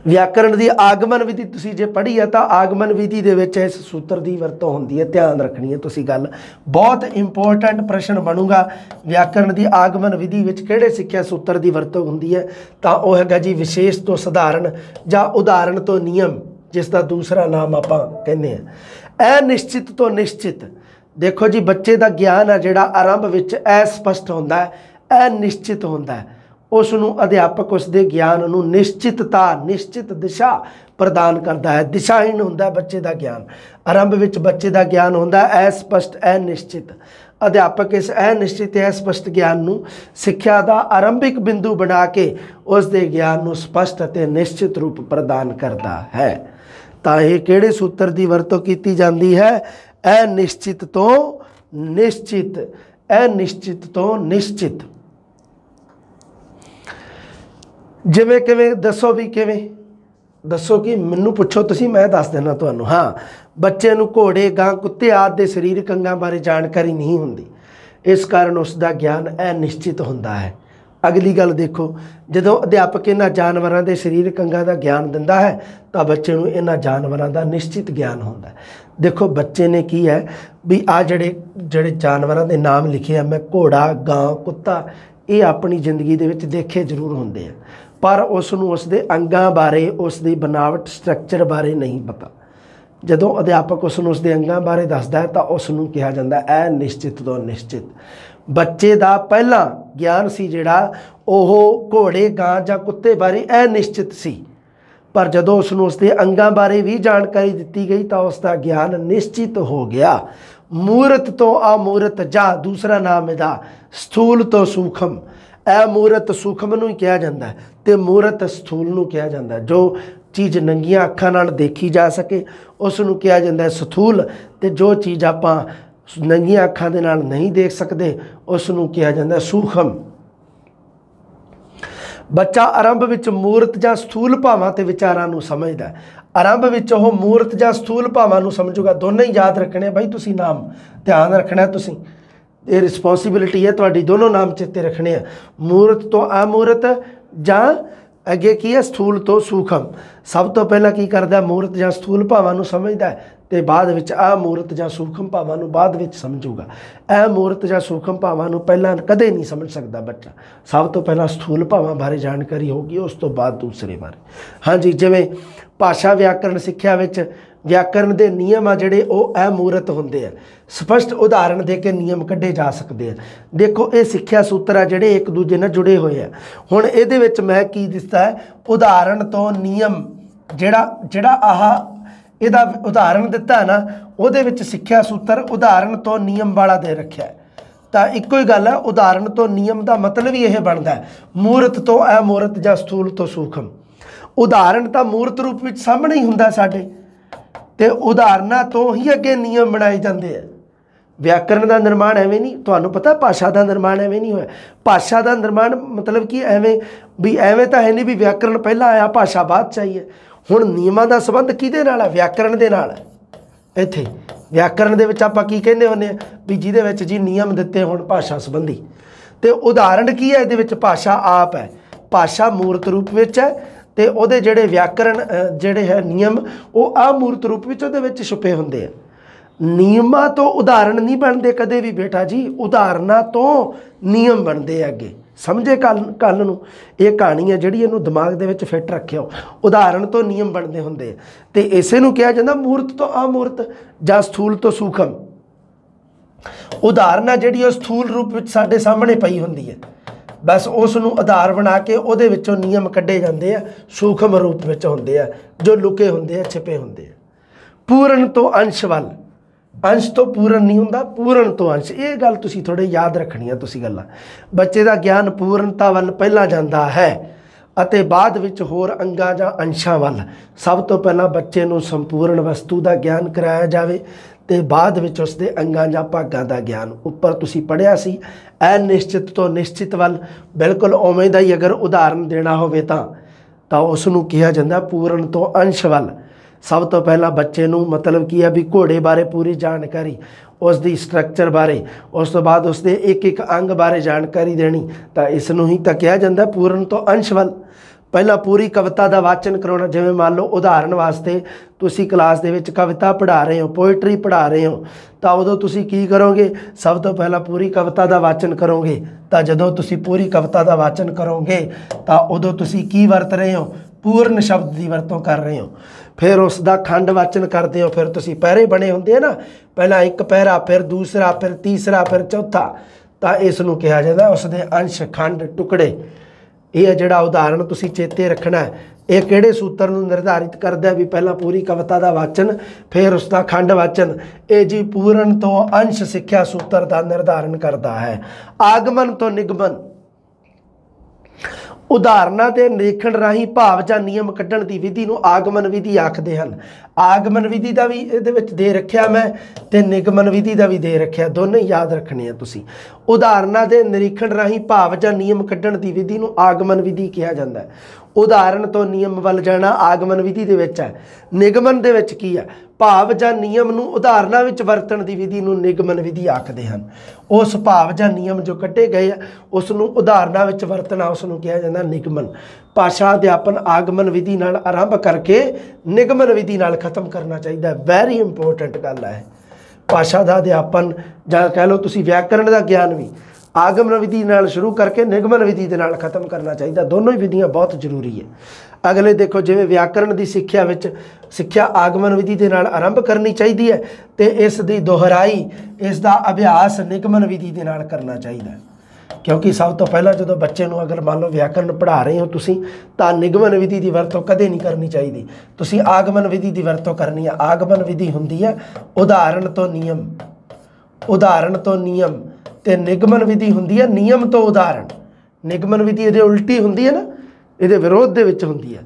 ਵਿਆਕਰਣ ਦੀ ਆਗਮਨ ਵਿਧੀ ਤੁਸੀਂ ਜੇ ਪੜ੍ਹੀ ਹੈ ਤਾਂ ਆਗਮਨ ਵਿਧੀ ਦੇ ਵਿੱਚ ਇਸ ਸੂਤਰ ਦੀ ਵਰਤੋਂ ਹੁੰਦੀ ਹੈ। ਧਿਆਨ ਰੱਖਣੀ ਹੈ ਤੁਸੀਂ ਗੱਲ। ਬਹੁਤ ਇੰਪੋਰਟੈਂਟ ਪ੍ਰਸ਼ਨ ਬਣੂਗਾ। ਵਿਆਕਰਣ ਦੀ ਆਗਮਨ ਵਿਧੀ ਵਿੱਚ ਕਿਹੜੇ ਸਿੱਖਿਆ ਸੂਤਰ ਦੀ ਵਰਤੋਂ ਹੁੰਦੀ ਹੈ? ਤਾਂ ਉਹ ਹੈਗਾ ਜੀ ਵਿਸ਼ੇਸ਼ ਤੋਂ ਸਧਾਰਨ ਜਾਂ ਉਦਾਹਰਣ ਤੋਂ ਨਿਯਮ, ਜਿਸ ਦਾ ਦੂਸਰਾ ਨਾਮ ਆਪਾਂ ਕਹਿੰਦੇ ਆ ਅਨਿਸ਼ਚਿਤ ਤੋਂ ਨਿਸ਼ਚਿਤ। ਦੇਖੋ ਜੀ, ਬੱਚੇ ਦਾ ਗਿਆਨ ਆ ਜਿਹੜਾ ਆਰੰਭ ਵਿੱਚ ਅਸਪਸ਼ਟ ਹੁੰਦਾ ਹੈ ਅਨਿਸ਼ਚਿਤ ਹੁੰਦਾ ਹੈ। ਉਸ ਨੂੰ ਅਧਿਆਪਕ ਉਸ ਦੇ ਗਿਆਨ ਨੂੰ ਨਿਸ਼ਚਿਤਤਾ, ਨਿਸ਼ਚਿਤ ਦਿਸ਼ਾ ਪ੍ਰਦਾਨ ਕਰਦਾ ਹੈ, ਦਿਸ਼ਾਹੀਣ ਹੁੰਦਾ ਬੱਚੇ ਦਾ ਗਿਆਨ। ਆਰੰਭ ਵਿੱਚ ਬੱਚੇ ਦਾ ਗਿਆਨ ਹੁੰਦਾ ਹੈ ਅਸਪਸ਼ਟ ਅਨਿਸ਼ਚਿਤ ਅਧਿਆਪਕ ਇਸ ਅਨਿਸ਼ਚਿਤ ਅਸਪਸ਼ਟ ਗਿਆਨ ਨੂੰ ਸਿੱਖਿਆ ਦਾ ਆਰੰਭਿਕ ਬਿੰਦੂ ਬਣਾ ਕੇ ਉਸ ਦੇ ਗਿਆਨ ਨੂੰ ਸਪਸ਼ਟ ਅਤੇ ਨਿਸ਼ਚਿਤ ਰੂਪ ਪ੍ਰਦਾਨ ਕਰਦਾ ਹੈ। ਤਾਂ ਇਹ ਕਿਹੜੇ ਸੂਤਰ ਦੀ ਵਰਤੋਂ ਕੀਤੀ ਜਾਂਦੀ ਹੈ? ਅਨਿਸ਼ਚਿਤ ਤੋਂ ਨਿਸ਼ਚਿਤ ਅਨਿਸ਼ਚਿਤ ਤੋਂ ਨਿਸ਼ਚਿਤ। ਜਿਵੇਂ ਕਿਵੇਂ, ਦੱਸੋ ਵੀ ਕਿਵੇਂ? ਦੱਸੋ ਕਿ ਮੈਨੂੰ ਪੁੱਛੋ, ਤੁਸੀਂ, ਮੈਂ ਦੱਸ ਦੇਣਾ ਤੁਹਾਨੂੰ। ਹਾਂ ਬੱਚੇ ਨੂੰ ਘੋੜੇ, ਗਾਂ, ਕੁੱਤੇ ਆਦਿ ਦੇ ਸਰੀਰਕ ਅੰਗਾਂ ਬਾਰੇ ਜਾਣਕਾਰੀ ਨਹੀਂ ਹੁੰਦੀ। ਇਸ ਕਾਰਨ ਉਸ ਦਾ ਗਿਆਨ ਅਨਿਸ਼ਚਿਤ ਹੁੰਦਾ ਹੈ। ਅਗਲੀ ਗੱਲ ਦੇਖੋ, ਜਦੋਂ ਅਧਿਆਪਕ ਇਹਨਾਂ ਜਾਨਵਰਾਂ ਦੇ ਸਰੀਰਕ ਅੰਗਾਂ ਦਾ ਗਿਆਨ ਦਿੰਦਾ ਹੈ, ਤਾਂ ਬੱਚੇ ਨੂੰ ਇਹਨਾਂ ਜਾਨਵਰਾਂ ਦਾ ਨਿਸ਼ਚਿਤ ਗਿਆਨ ਹੁੰਦਾ ਦੇਖੋ, ਬੱਚੇ ਨੇ ਕੀ ਹੈ ਵੀ ਆ ਜਿਹੜੇ ਜਿਹੜੇ ਜਾਨਵਰਾਂ ਦੇ ਨਾਮ ਲਿਖੇ ਆ, ਮੈਂ ਘੋੜਾ, ਗਾਂ, ਕੁੱਤਾ, ਇਹ ਆਪਣੀ ਜ਼ਿੰਦਗੀ ਦੇ ਵਿੱਚ ਦੇਖੇ ਜ਼ਰੂਰ ਹੁੰਦੇ ਆ। ਪਰ ਉਸ ਨੂੰ ਉਸ ਦੇ ਅੰਗਾਂ ਬਾਰੇ, ਉਸ ਦੀ ਬਨਾਵਟ ਸਟਰਕਚਰ ਬਾਰੇ ਨਹੀਂ ਪਤਾ। ਜਦੋਂ ਅਧਿਆਪਕ ਉਸ ਨੂੰ ਉਸ ਦੇ ਅੰਗਾਂ ਬਾਰੇ ਦੱਸਦਾ ਹੈ, ਤਾਂ ਉਸ ਨੂੰ ਕਿਹਾ ਜਾਂਦਾ ਹੈ ਨਿਸ਼ਚਿਤ ਤੋਂ ਨਿਸ਼ਚਿਤ। ਬੱਚੇ ਦਾ ਪਹਿਲਾ ਗਿਆਨ ਸੀ ਜਿਹੜਾ, ਉਹ ਘੋੜੇ, ਗਾਂ ਜਾਂ ਕੁੱਤੇ ਬਾਰੇ ਅਨਿਸ਼ਚਿਤ ਸੀ। ਪਰ ਜਦੋਂ ਉਸ ਨੂੰ ਉਸ ਦੇ ਅੰਗਾਂ ਬਾਰੇ ਵੀ ਜਾਣਕਾਰੀ ਦਿੱਤੀ ਗਈ ਤਾਂ ਉਸ ਦਾ ਗਿਆਨ ਨਿਸ਼ਚਿਤ ਹੋ ਗਿਆ। ਮੂਰਤ ਤੋਂ ਅਮੂਰਤ ਜਾਂ, ਦੂਸਰਾ ਨਾਮ ਇਹਦਾ, ਸਥੂਲ ਤੋਂ ਸੂਖਮ। ਇਹ ਮੂਰਤ ਸੂਖਮ ਨੂੰ ਹੀ ਕਿਹਾ ਜਾਂਦਾ ਹੈ ਤੇ ਮੂਰਤ ਸਥੂਲ ਨੂੰ ਕਿਹਾ ਜਾਂਦਾ ਜੋ ਚੀਜ਼ ਨੰਗੀਆਂ ਅੱਖਾਂ ਨਾਲ ਦੇਖੀ ਜਾ ਸਕੇ ਉਸ ਨੂੰ ਕਿਹਾ ਜਾਂਦਾ ਸਥੂਲ। ਤੇ ਜੋ ਚੀਜ਼ ਆਪਾਂ ਨੰਗੀਆਂ ਅੱਖਾਂ ਦੇ ਨਾਲ ਨਹੀਂ ਦੇਖ ਸਕਦੇ, ਉਸ ਨੂੰ ਕਿਹਾ ਜਾਂਦਾ ਸੂਖਮ। ਬੱਚਾ ਆਰੰਭ ਵਿੱਚ ਮੂਰਤ ਜਾਂ ਸਥੂਲ ਭਾਵਾਂ ਤੇ ਵਿਚਾਰਾਂ ਨੂੰ ਸਮਝਦਾ ਹੈ। ਆਰੰਭ ਵਿੱਚ ਉਹ ਮੂਰਤ ਜਾਂ ਸਥੂਲ ਭਾਵਾਂ ਨੂੰ ਸਮਝੂਗਾ। ਦੋਨੇ ਹੀ ਯਾਦ ਰੱਖਣੇ ਬਾਈ, ਤੁਸੀਂ ਨਾਮ ਧਿਆਨ ਰੱਖਣਾ ਤੁਸੀਂ। ਇਹ ਰਿਸਪੌਂਸਿਬਿਲਿਟੀ ਹੈ, ਤੁਹਾਡੀ ਦੋਨੋਂ ਨਾਮ ਚਿੱਤੇ ਰੱਖਣੇ ਆ। ਮੂਰਤ ਤੋਂ ਅਮੂਰਤ ਜਾਂ ਅੱਗੇ ਕੀ ਹੈ? ਸਥੂਲ ਤੋਂ ਸੂਖਮ। ਸਭ ਤੋਂ ਪਹਿਲਾਂ ਕੀ ਕਰਦਾ ਮੂਰਤ ਜਾਂ ਸਥੂਲ ਭਾਵਾਂ ਨੂੰ ਸਮਝਦਾ ਹੈ। ਤੇ ਬਾਅਦ ਵਿੱਚ ਆ ਮੂਰਤ ਜਾਂ ਸੂਖਮ ਭਾਵਾਂ ਨੂੰ ਬਾਅਦ ਵਿੱਚ ਸਮਝੂਗਾ। ਇਹ ਮੂਰਤ ਜਾਂ ਸੂਖਮ ਭਾਵਾਂ ਨੂੰ ਪਹਿਲਾਂ ਕਦੇ ਨਹੀਂ ਸਮਝ ਸਕਦਾ ਬੱਚਾ। ਸਭ ਤੋਂ ਪਹਿਲਾਂ ਸਥੂਲ ਭਾਵਾਂ ਬਾਰੇ ਜਾਣਕਾਰੀ ਹੋਗੀ ਉਸ ਤੋਂ ਬਾਅਦ ਦੂਸਰੇ ਬਾਰੇ। ਹਾਂਜੀ, ਜਿਵੇਂ ਭਾਸ਼ਾ ਵਿਆਕਰਣ ਸਿੱਖਿਆ ਵਿੱਚ ਵਿਆਕਰਣ ਦੇ ਨਿਯਮ ਆ ਜਿਹੜੇ, ਉਹ ਅਮੂਰਤ ਹੁੰਦੇ ਆ। ਸਪਸ਼ਟ ਉਦਾਹਰਣ ਦੇ ਕੇ ਨਿਯਮ ਕੱਢੇ ਜਾ ਸਕਦੇ ਆ। ਦੇਖੋ, ਇਹ ਸਿੱਖਿਆ ਸੂਤਰ ਆ ਜਿਹੜੇ ਇੱਕ ਦੂਜੇ ਨਾਲ ਜੁੜੇ ਹੋਏ ਆ। ਹੁਣ ਇਹਦੇ ਵਿੱਚ ਮੈਂ ਕੀ ਦਿੱਤਾ ਹੈ? ਉਦਾਹਰਣ ਤੋਂ ਨਿਯਮ ਜਿਹੜਾ ਜਿਹੜਾ ਆਹ ਇਹਦਾ ਉਦਾਹਰਣ ਦਿੱਤਾ ਹੈ ਨਾ, ਉਹਦੇ ਵਿੱਚ ਸਿੱਖਿਆ ਸੂਤਰ ਉਦਾਹਰਣ ਤੋਂ ਨਿਯਮ ਵਾਲਾ ਦੇ ਰੱਖਿਆ ਤਾਂ ਇੱਕੋ ਹੀ ਗੱਲ ਹੈ ਉਦਾਹਰਣ ਤੋਂ ਨਿਯਮ ਦਾ ਮਤਲਬ ਹੀ ਇਹ ਬਣਦਾ ਮੂਰਤ ਤੋਂ ਅਮੂਰਤ ਜਾਂ ਸਥੂਲ ਤੋਂ ਸੂਖਮ। ਉਦਾਹਰਣ ਤਾਂ ਮੂਰਤ ਰੂਪ ਵਿੱਚ ਸਾਹਮਣੇ ਹੀ ਹੁੰਦਾ ਸਾਡੇ, ਤੇ ਉਦਾਹਰਨਾਂ ਤੋਂ ਹੀ ਅੱਗੇ ਨਿਯਮ ਬਣਾਏ ਜਾਂਦੇ ਆ। ਵਿਆਕਰਨ ਦਾ ਨਿਰਮਾਣ ਐਵੇਂ ਨਹੀਂ, ਤੁਹਾਨੂੰ ਪਤਾ ਭਾਸ਼ਾ ਦਾ ਨਿਰਮਾਣ ਐਵੇਂ ਨਹੀਂ ਹੋਇਆ। ਭਾਸ਼ਾ ਦਾ ਨਿਰਮਾਣ ਮਤਲਬ ਕਿ ਐਵੇਂ ਵੀ ਐਵੇਂ ਤਾਂ ਹੈ ਨਹੀਂ ਵੀ ਵਿਆਕਰਨ ਪਹਿਲਾਂ ਆਇਆ, ਭਾਸ਼ਾ ਬਾਅਦ ਚ ਆਈ ਹੈ। ਹੁਣ ਨਿਯਮਾਂ ਦਾ ਸੰਬੰਧ ਕਿਹਦੇ ਨਾਲ ਹੈ ਵਿਆਕਰਣ ਦੇ ਨਾਲ। ਇੱਥੇ ਵਿਆਕਰਣ ਦੇ ਵਿੱਚ ਆਪਾਂ ਕੀ ਕਹਿੰਦੇ ਹੁੰਦੇ ਆ? ਵੀ ਜਿਹਦੇ ਵਿੱਚ ਜੀ ਨਿਯਮ ਦਿੱਤੇ ਹੋਣ ਭਾਸ਼ਾ ਸੰਬੰਧੀ। ਤੇ ਉਦਾਹਰਣ ਕੀ ਹੈ ਇਹਦੇ ਵਿੱਚ ਭਾਸ਼ਾ ਆਪ ਹੈ। ਭਾਸ਼ਾ ਮੂਰਤ ਰੂਪ ਵਿੱਚ ਹੈ ਤੇ ਉਹਦੇ ਜਿਹੜੇ ਵਿਆਕਰਣ ਜਿਹੜੇ ਹੈ ਨਿਯਮ, ਉਹ ਅਮੂਰਤ ਰੂਪ ਵਿੱਚ ਉਹਦੇ ਵਿੱਚ ਛੁਪੇ ਹੁੰਦੇ ਆ। ਨਿਯਮਾਂ ਤੋਂ ਉਦਾਹਰਣ ਨਹੀਂ ਬਣਦੇ ਕਦੇ ਵੀ ਬੇਟਾ ਜੀ। ਉਦਾਹਰਨਾਂ ਤੋਂ ਨਿਯਮ ਬਣਦੇ ਆ ਅੱਗੇ। ਸਮਝੇ ਕੱਲ ਕੱਲ ਨੂੰ। ਇਹ ਕਹਾਣੀ ਹੈ ਜਿਹੜੀ ਇਹਨੂੰ ਦਿਮਾਗ ਦੇ ਵਿੱਚ ਫਿੱਟ ਰੱਖਿਓ। ਉਦਾਹਰਣ ਤੋਂ ਨਿਯਮ ਬਣਦੇ ਹੁੰਦੇ ਤੇ ਇਸੇ ਨੂੰ ਕਿਹਾ ਜਾਂਦਾ ਮੂਰਤ ਤੋਂ ਅਮੂਰਤ ਜਾਂ ਸਥੂਲ ਤੋਂ ਸੂਖਮ। ਉਦਾਹਰਣਾ ਜਿਹੜੀ ਉਹ ਸਥੂਲ ਰੂਪ ਵਿੱਚ ਸਾਡੇ ਸਾਹਮਣੇ ਪਈ ਹੁੰਦੀ ਹੈ। ਬਸ ਉਸ ਨੂੰ ਆਧਾਰ ਬਣਾ ਕੇ ਉਹਦੇ ਵਿੱਚੋਂ ਨਿਯਮ ਕੱਢੇ ਜਾਂਦੇ ਆ। ਸੂਖਮ ਰੂਪ ਵਿੱਚ ਹੁੰਦੇ ਆ, ਜੋ ਲੁਕੇ ਹੁੰਦੇ ਆ, ਛਿਪੇ ਹੁੰਦੇ ਆ। ਪੂਰਨ ਤੋਂ ਅੰਸ਼ ਵੱਲ। ਅੰਸ਼ ਤੋਂ ਪੂਰਨ ਨਹੀਂ ਹੁੰਦਾ, ਪੂਰਨ ਤੋਂ ਅੰਸ਼। ਇਹ ਗੱਲ ਤੁਸੀਂ ਥੋੜੇ ਯਾਦ ਰੱਖਣੀ ਆ ਤੁਸੀਂ ਗੱਲਾਂ। ਬੱਚੇ ਦਾ ਗਿਆਨ ਪੂਰਨਤਾ ਵੱਲ ਪਹਿਲਾਂ ਜਾਂਦਾ ਹੈ ਅਤੇ ਬਾਅਦ ਵਿੱਚ ਹੋਰ ਅੰਗਾਂ ਜਾਂ ਅੰਸ਼ਾਂ ਵੱਲ। ਸਭ ਤੋਂ ਪਹਿਲਾਂ ਬੱਚੇ ਨੂੰ ਸੰਪੂਰਨ ਵਸਤੂ ਦਾ ਗਿਆਨ ਕਰਾਇਆ ਜਾਵੇ ਤੇ ਬਾਅਦ ਵਿੱਚ ਉਸ ਦੇ ਅੰਗਾਂ ਜਾਂ ਭਾਗਾਂ ਦਾ ਗਿਆਨ। ਉੱਪਰ ਤੁਸੀਂ ਪੜਿਆ ਸੀ ਅਨਿਸ਼ਚਿਤ ਤੋਂ ਨਿਸ਼ਚਿਤ ਵੱਲ। ਬਿਲਕੁਲ ਉਵੇਂ ਦਾ ਹੀ ਅਗਰ ਉਦਾਹਰਨ ਦੇਣਾ ਹੋਵੇ ਤਾਂ ਤਾਂ ਉਸ ਨੂੰ ਕਿਹਾ ਜਾਂਦਾ ਪੂਰਨ ਤੋਂ ਅੰਸ਼ ਵੱਲ। ਸਭ ਤੋਂ ਪਹਿਲਾਂ ਬੱਚੇ ਨੂੰ ਮਤਲਬ ਕੀ ਹੈ ਵੀ ਘੋੜੇ ਬਾਰੇ ਪੂਰੀ ਜਾਣਕਾਰੀ ਉਸ ਦੀ ਸਟਰਕਚਰ ਬਾਰੇ, ਉਸ ਤੋਂ ਬਾਅਦ ਉਸ ਦੇ ਇੱਕ ਇੱਕ ਅੰਗ ਬਾਰੇ ਜਾਣਕਾਰੀ ਦੇਣੀ, ਤਾਂ ਇਸ ਨੂੰ ਹੀ ਤਾਂ ਕਿਹਾ ਜਾਂਦਾ ਪੂਰਨ ਤੋਂ ਅੰਸ਼ ਵੱਲ। ਪਹਿਲਾਂ ਪੂਰੀ ਕਵਿਤਾ ਦਾ ਵਾਚਨ ਕਰਾਉਣਾ, ਜਿਵੇਂ ਮੰਨ ਲਓ ਉਦਾਹਰਨ ਵਾਸਤੇ ਤੁਸੀਂ ਕਲਾਸ ਦੇ ਵਿੱਚ ਕਵਿਤਾ ਪੜ੍ਹਾ ਰਹੇ ਹੋ ਪੋਇਟਰੀ ਪੜ੍ਹਾ ਰਹੇ ਹੋ, ਤਾਂ ਉਦੋਂ ਤੁਸੀਂ ਕੀ ਕਰੋਗੇ? ਸਭ ਤੋਂ ਪਹਿਲਾਂ ਪੂਰੀ ਕਵਿਤਾ ਦਾ ਵਾਚਨ ਕਰੋਗੇ। ਤਾਂ ਜਦੋਂ ਤੁਸੀਂ ਪੂਰੀ ਕਵਿਤਾ ਦਾ ਵਾਚਨ ਕਰੋਗੇ, ਤਾਂ ਉਦੋਂ ਤੁਸੀਂ ਕੀ ਵਰਤ ਰਹੇ ਹੋ? ਪੂਰਨ ਸ਼ਬਦ ਦੀ ਵਰਤੋਂ ਕਰ ਰਹੇ ਹੋ। ਫਿਰ ਉਸ ਦਾ ਖੰਡ ਵਾਚਨ ਕਰਦੇ ਹੋ। ਫਿਰ ਤੁਸੀਂ ਪਹਿਰੇ ਬਣੇ ਹੁੰਦੇ ਆ ਨਾ। ਪਹਿਲਾਂ ਇੱਕ ਪਹਿਰਾ, ਫਿਰ ਦੂਸਰਾ, ਫਿਰ ਤੀਸਰਾ, ਫਿਰ ਚੌਥਾ। ਤਾਂ ਇਸ ਨੂੰ ਕਿਹਾ ਜਾਂਦਾ ਉਸ ਦੇ ਅੰਸ਼, ਖੰਡ, ਟੁਕੜੇ। ਇਹ ਜਿਹੜਾ ਉਦਾਹਰਣ ਤੁਸੀਂ ਚੇਤੇ ਰੱਖਣਾ ਇਹ ਕਿਹੜੇ ਸੂਤਰ ਨੂੰ ਨਿਰਧਾਰਿਤ ਕਰਦਾ ਵੀ ਪਹਿਲਾਂ ਪੂਰੀ ਕਵਿਤਾ ਦਾ ਵਾਚਨ, ਫਿਰ ਉਸ ਦਾ ਖੰਡ ਵਾਚਨ। ਇਹ ਜੀ ਪੂਰਨ ਤੋਂ ਅੰਸ਼ ਸਿੱਖਿਆ ਸੂਤਰ ਦਾ ਨਿਰਧਾਰਨ ਕਰਦਾ ਹੈ। ਆਗਮਨ ਤੋਂ ਨਿਗਮਨ। ਉਦਾਹਰਨਾਂ ਦੇ ਨਿਰੀਖਣ ਰਾਹੀਂ ਭਾਵ ਜਾਂ ਨਿਯਮ ਕੱਢਣ ਦੀ ਵਿਧੀ ਨੂੰ ਆਗਮਨ ਵਿਧੀ ਆਖਦੇ ਹਨ। ਆਗਮਨ ਵਿਧੀ ਦਾ ਵੀ ਇਹਦੇ ਵਿੱਚ ਦੇ ਰੱਖਿਆ ਮੈਂ ਤੇ ਨਿਗਮਨ ਵਿਧੀ ਦਾ ਵੀ ਦੇ ਰੱਖਿਆ। ਦੋਨੇ ਯਾਦ ਰੱਖਣੇ ਆ ਤੁਸੀਂ। ਉਦਾਹਰਨਾਂ ਦੇ ਨਿਰੀਖਣ ਰਾਹੀਂ ਭਾਵ ਜਾਂ ਨਿਯਮ ਕੱਢਣ ਦੀ ਵਿਧੀ ਨੂੰ ਆਗਮਨ ਵਿਧੀ ਕਿਹਾ ਜਾਂਦਾ ਹੈ। ਉਦਾਹਰਣ ਤੋਂ ਨਿਯਮ ਵੱਲ ਜਾਣਾ ਆਗਮਨ ਵਿਧੀ ਦੇ ਵਿੱਚ ਹੈ। ਨਿਗਮਨ ਦੇ ਵਿੱਚ ਕੀ ਹੈ? ਭਾਵ ਜਾਂ ਨਿਯਮ ਨੂੰ ਉਦਾਹਰਨਾਂ ਵਿੱਚ ਵਰਤਣ ਦੀ ਵਿਧੀ ਨੂੰ ਨਿਗਮਨ ਵਿਧੀ ਆਖਦੇ ਹਨ। ਉਸ ਭਾਵ ਜਾਂ ਨਿਯਮ ਜੋ ਕੱਢੇ ਗਏ ਆ, ਉਸ ਨੂੰ ਉਦਾਹਰਨਾਂ ਵਿੱਚ ਵਰਤਣਾ, ਉਸ ਨੂੰ ਕਿਹਾ ਜਾਂਦਾ ਨਿਗਮਨ। ਭਾਸ਼ਾ ਅਧਿਆਪਨ ਆਗਮਨ ਵਿਧੀ ਨਾਲ ਆਰੰਭ ਕਰਕੇ ਨਿਗਮਨ ਵਿਧੀ ਨਾਲ ਖਤਮ ਕਰਨਾ ਚਾਹੀਦਾ ਹੈ। ਵੈਰੀ ਇੰਪੋਰਟੈਂਟ ਗੱਲ ਹੈ। ਭਾਸ਼ਾ ਦਾ ਅਧਿਆਪਨ ਜਾਂ ਕਹਿ ਲਓ ਤੁਸੀਂ ਵਿਆਕਰਣ ਦਾ ਗਿਆਨ ਵੀ, ਆਗਮਨ ਵਿਧੀ ਨਾਲ ਸ਼ੁਰੂ ਕਰਕੇ ਨਿਗਮਨ ਵਿਧੀ ਦੇ ਨਾਲ ਖਤਮ ਕਰਨਾ ਚਾਹੀਦਾ। ਦੋਨੋਂ ਹੀ ਵਿਧੀਆਂ ਬਹੁਤ ਜ਼ਰੂਰੀ ਹੈ। ਅਗਲੇ ਦੇਖੋ ਜਿਵੇਂ ਵਿਆਕਰਣ ਦੀ ਸਿੱਖਿਆ ਵਿੱਚ ਸਿੱਖਿਆ ਆਗਮਨ ਵਿਧੀ ਦੇ ਨਾਲ ਆਰੰਭ ਕਰਨੀ ਚਾਹੀਦੀ ਹੈ ਤੇ ਇਸ ਦੀ ਦੁਹਰਾਈ, ਇਸ ਦਾ ਅਭਿਆਸ ਨਿਗਮਨ ਵਿਧੀ ਦੇ ਨਾਲ ਕਰਨਾ ਚਾਹੀਦਾ ਹੈ। ਕਿਉਂਕਿ ਸਭ ਤੋਂ ਪਹਿਲਾਂ ਜਦੋਂ ਬੱਚੇ ਨੂੰ ਅਗਰ ਮੰਨ ਲਓ ਵਿਆਕਰਣ ਪੜ੍ਹਾ ਰਹੇ ਹੋ ਤੁਸੀਂ, ਤਾਂ ਨਿਗਮਨ ਵਿਧੀ ਦੀ ਵਰਤੋਂ ਕਦੇ ਨਹੀਂ ਕਰਨੀ ਚਾਹੀਦੀ। ਤੁਸੀਂ ਆਗਮਨ ਵਿਧੀ ਦੀ ਵਰਤੋਂ ਕਰਨੀ ਹੈ। ਆਗਮਨ ਵਿਧੀ ਹੁੰਦੀ ਹੈ ਉਦਾਹਰਣ ਤੋਂ ਨਿਯਮ, ਉਦਾਹਰਣ ਤੋਂ ਨਿਯਮ ਤੇ ਨਿਗਮਨ ਵਿਧੀ ਹੁੰਦੀ ਹੈ ਨਿਯਮ ਤੋਂ ਉਦਾਹਰਣ। ਨਿਗਮਨ ਵਿਧੀ ਇਹਦੇ ਉਲਟੀ ਹੁੰਦੀ ਹੈ ਨਾ ਇਹਦੇ ਵਿਰੋਧ ਦੇ ਵਿੱਚ ਹੁੰਦੀ ਹੈ।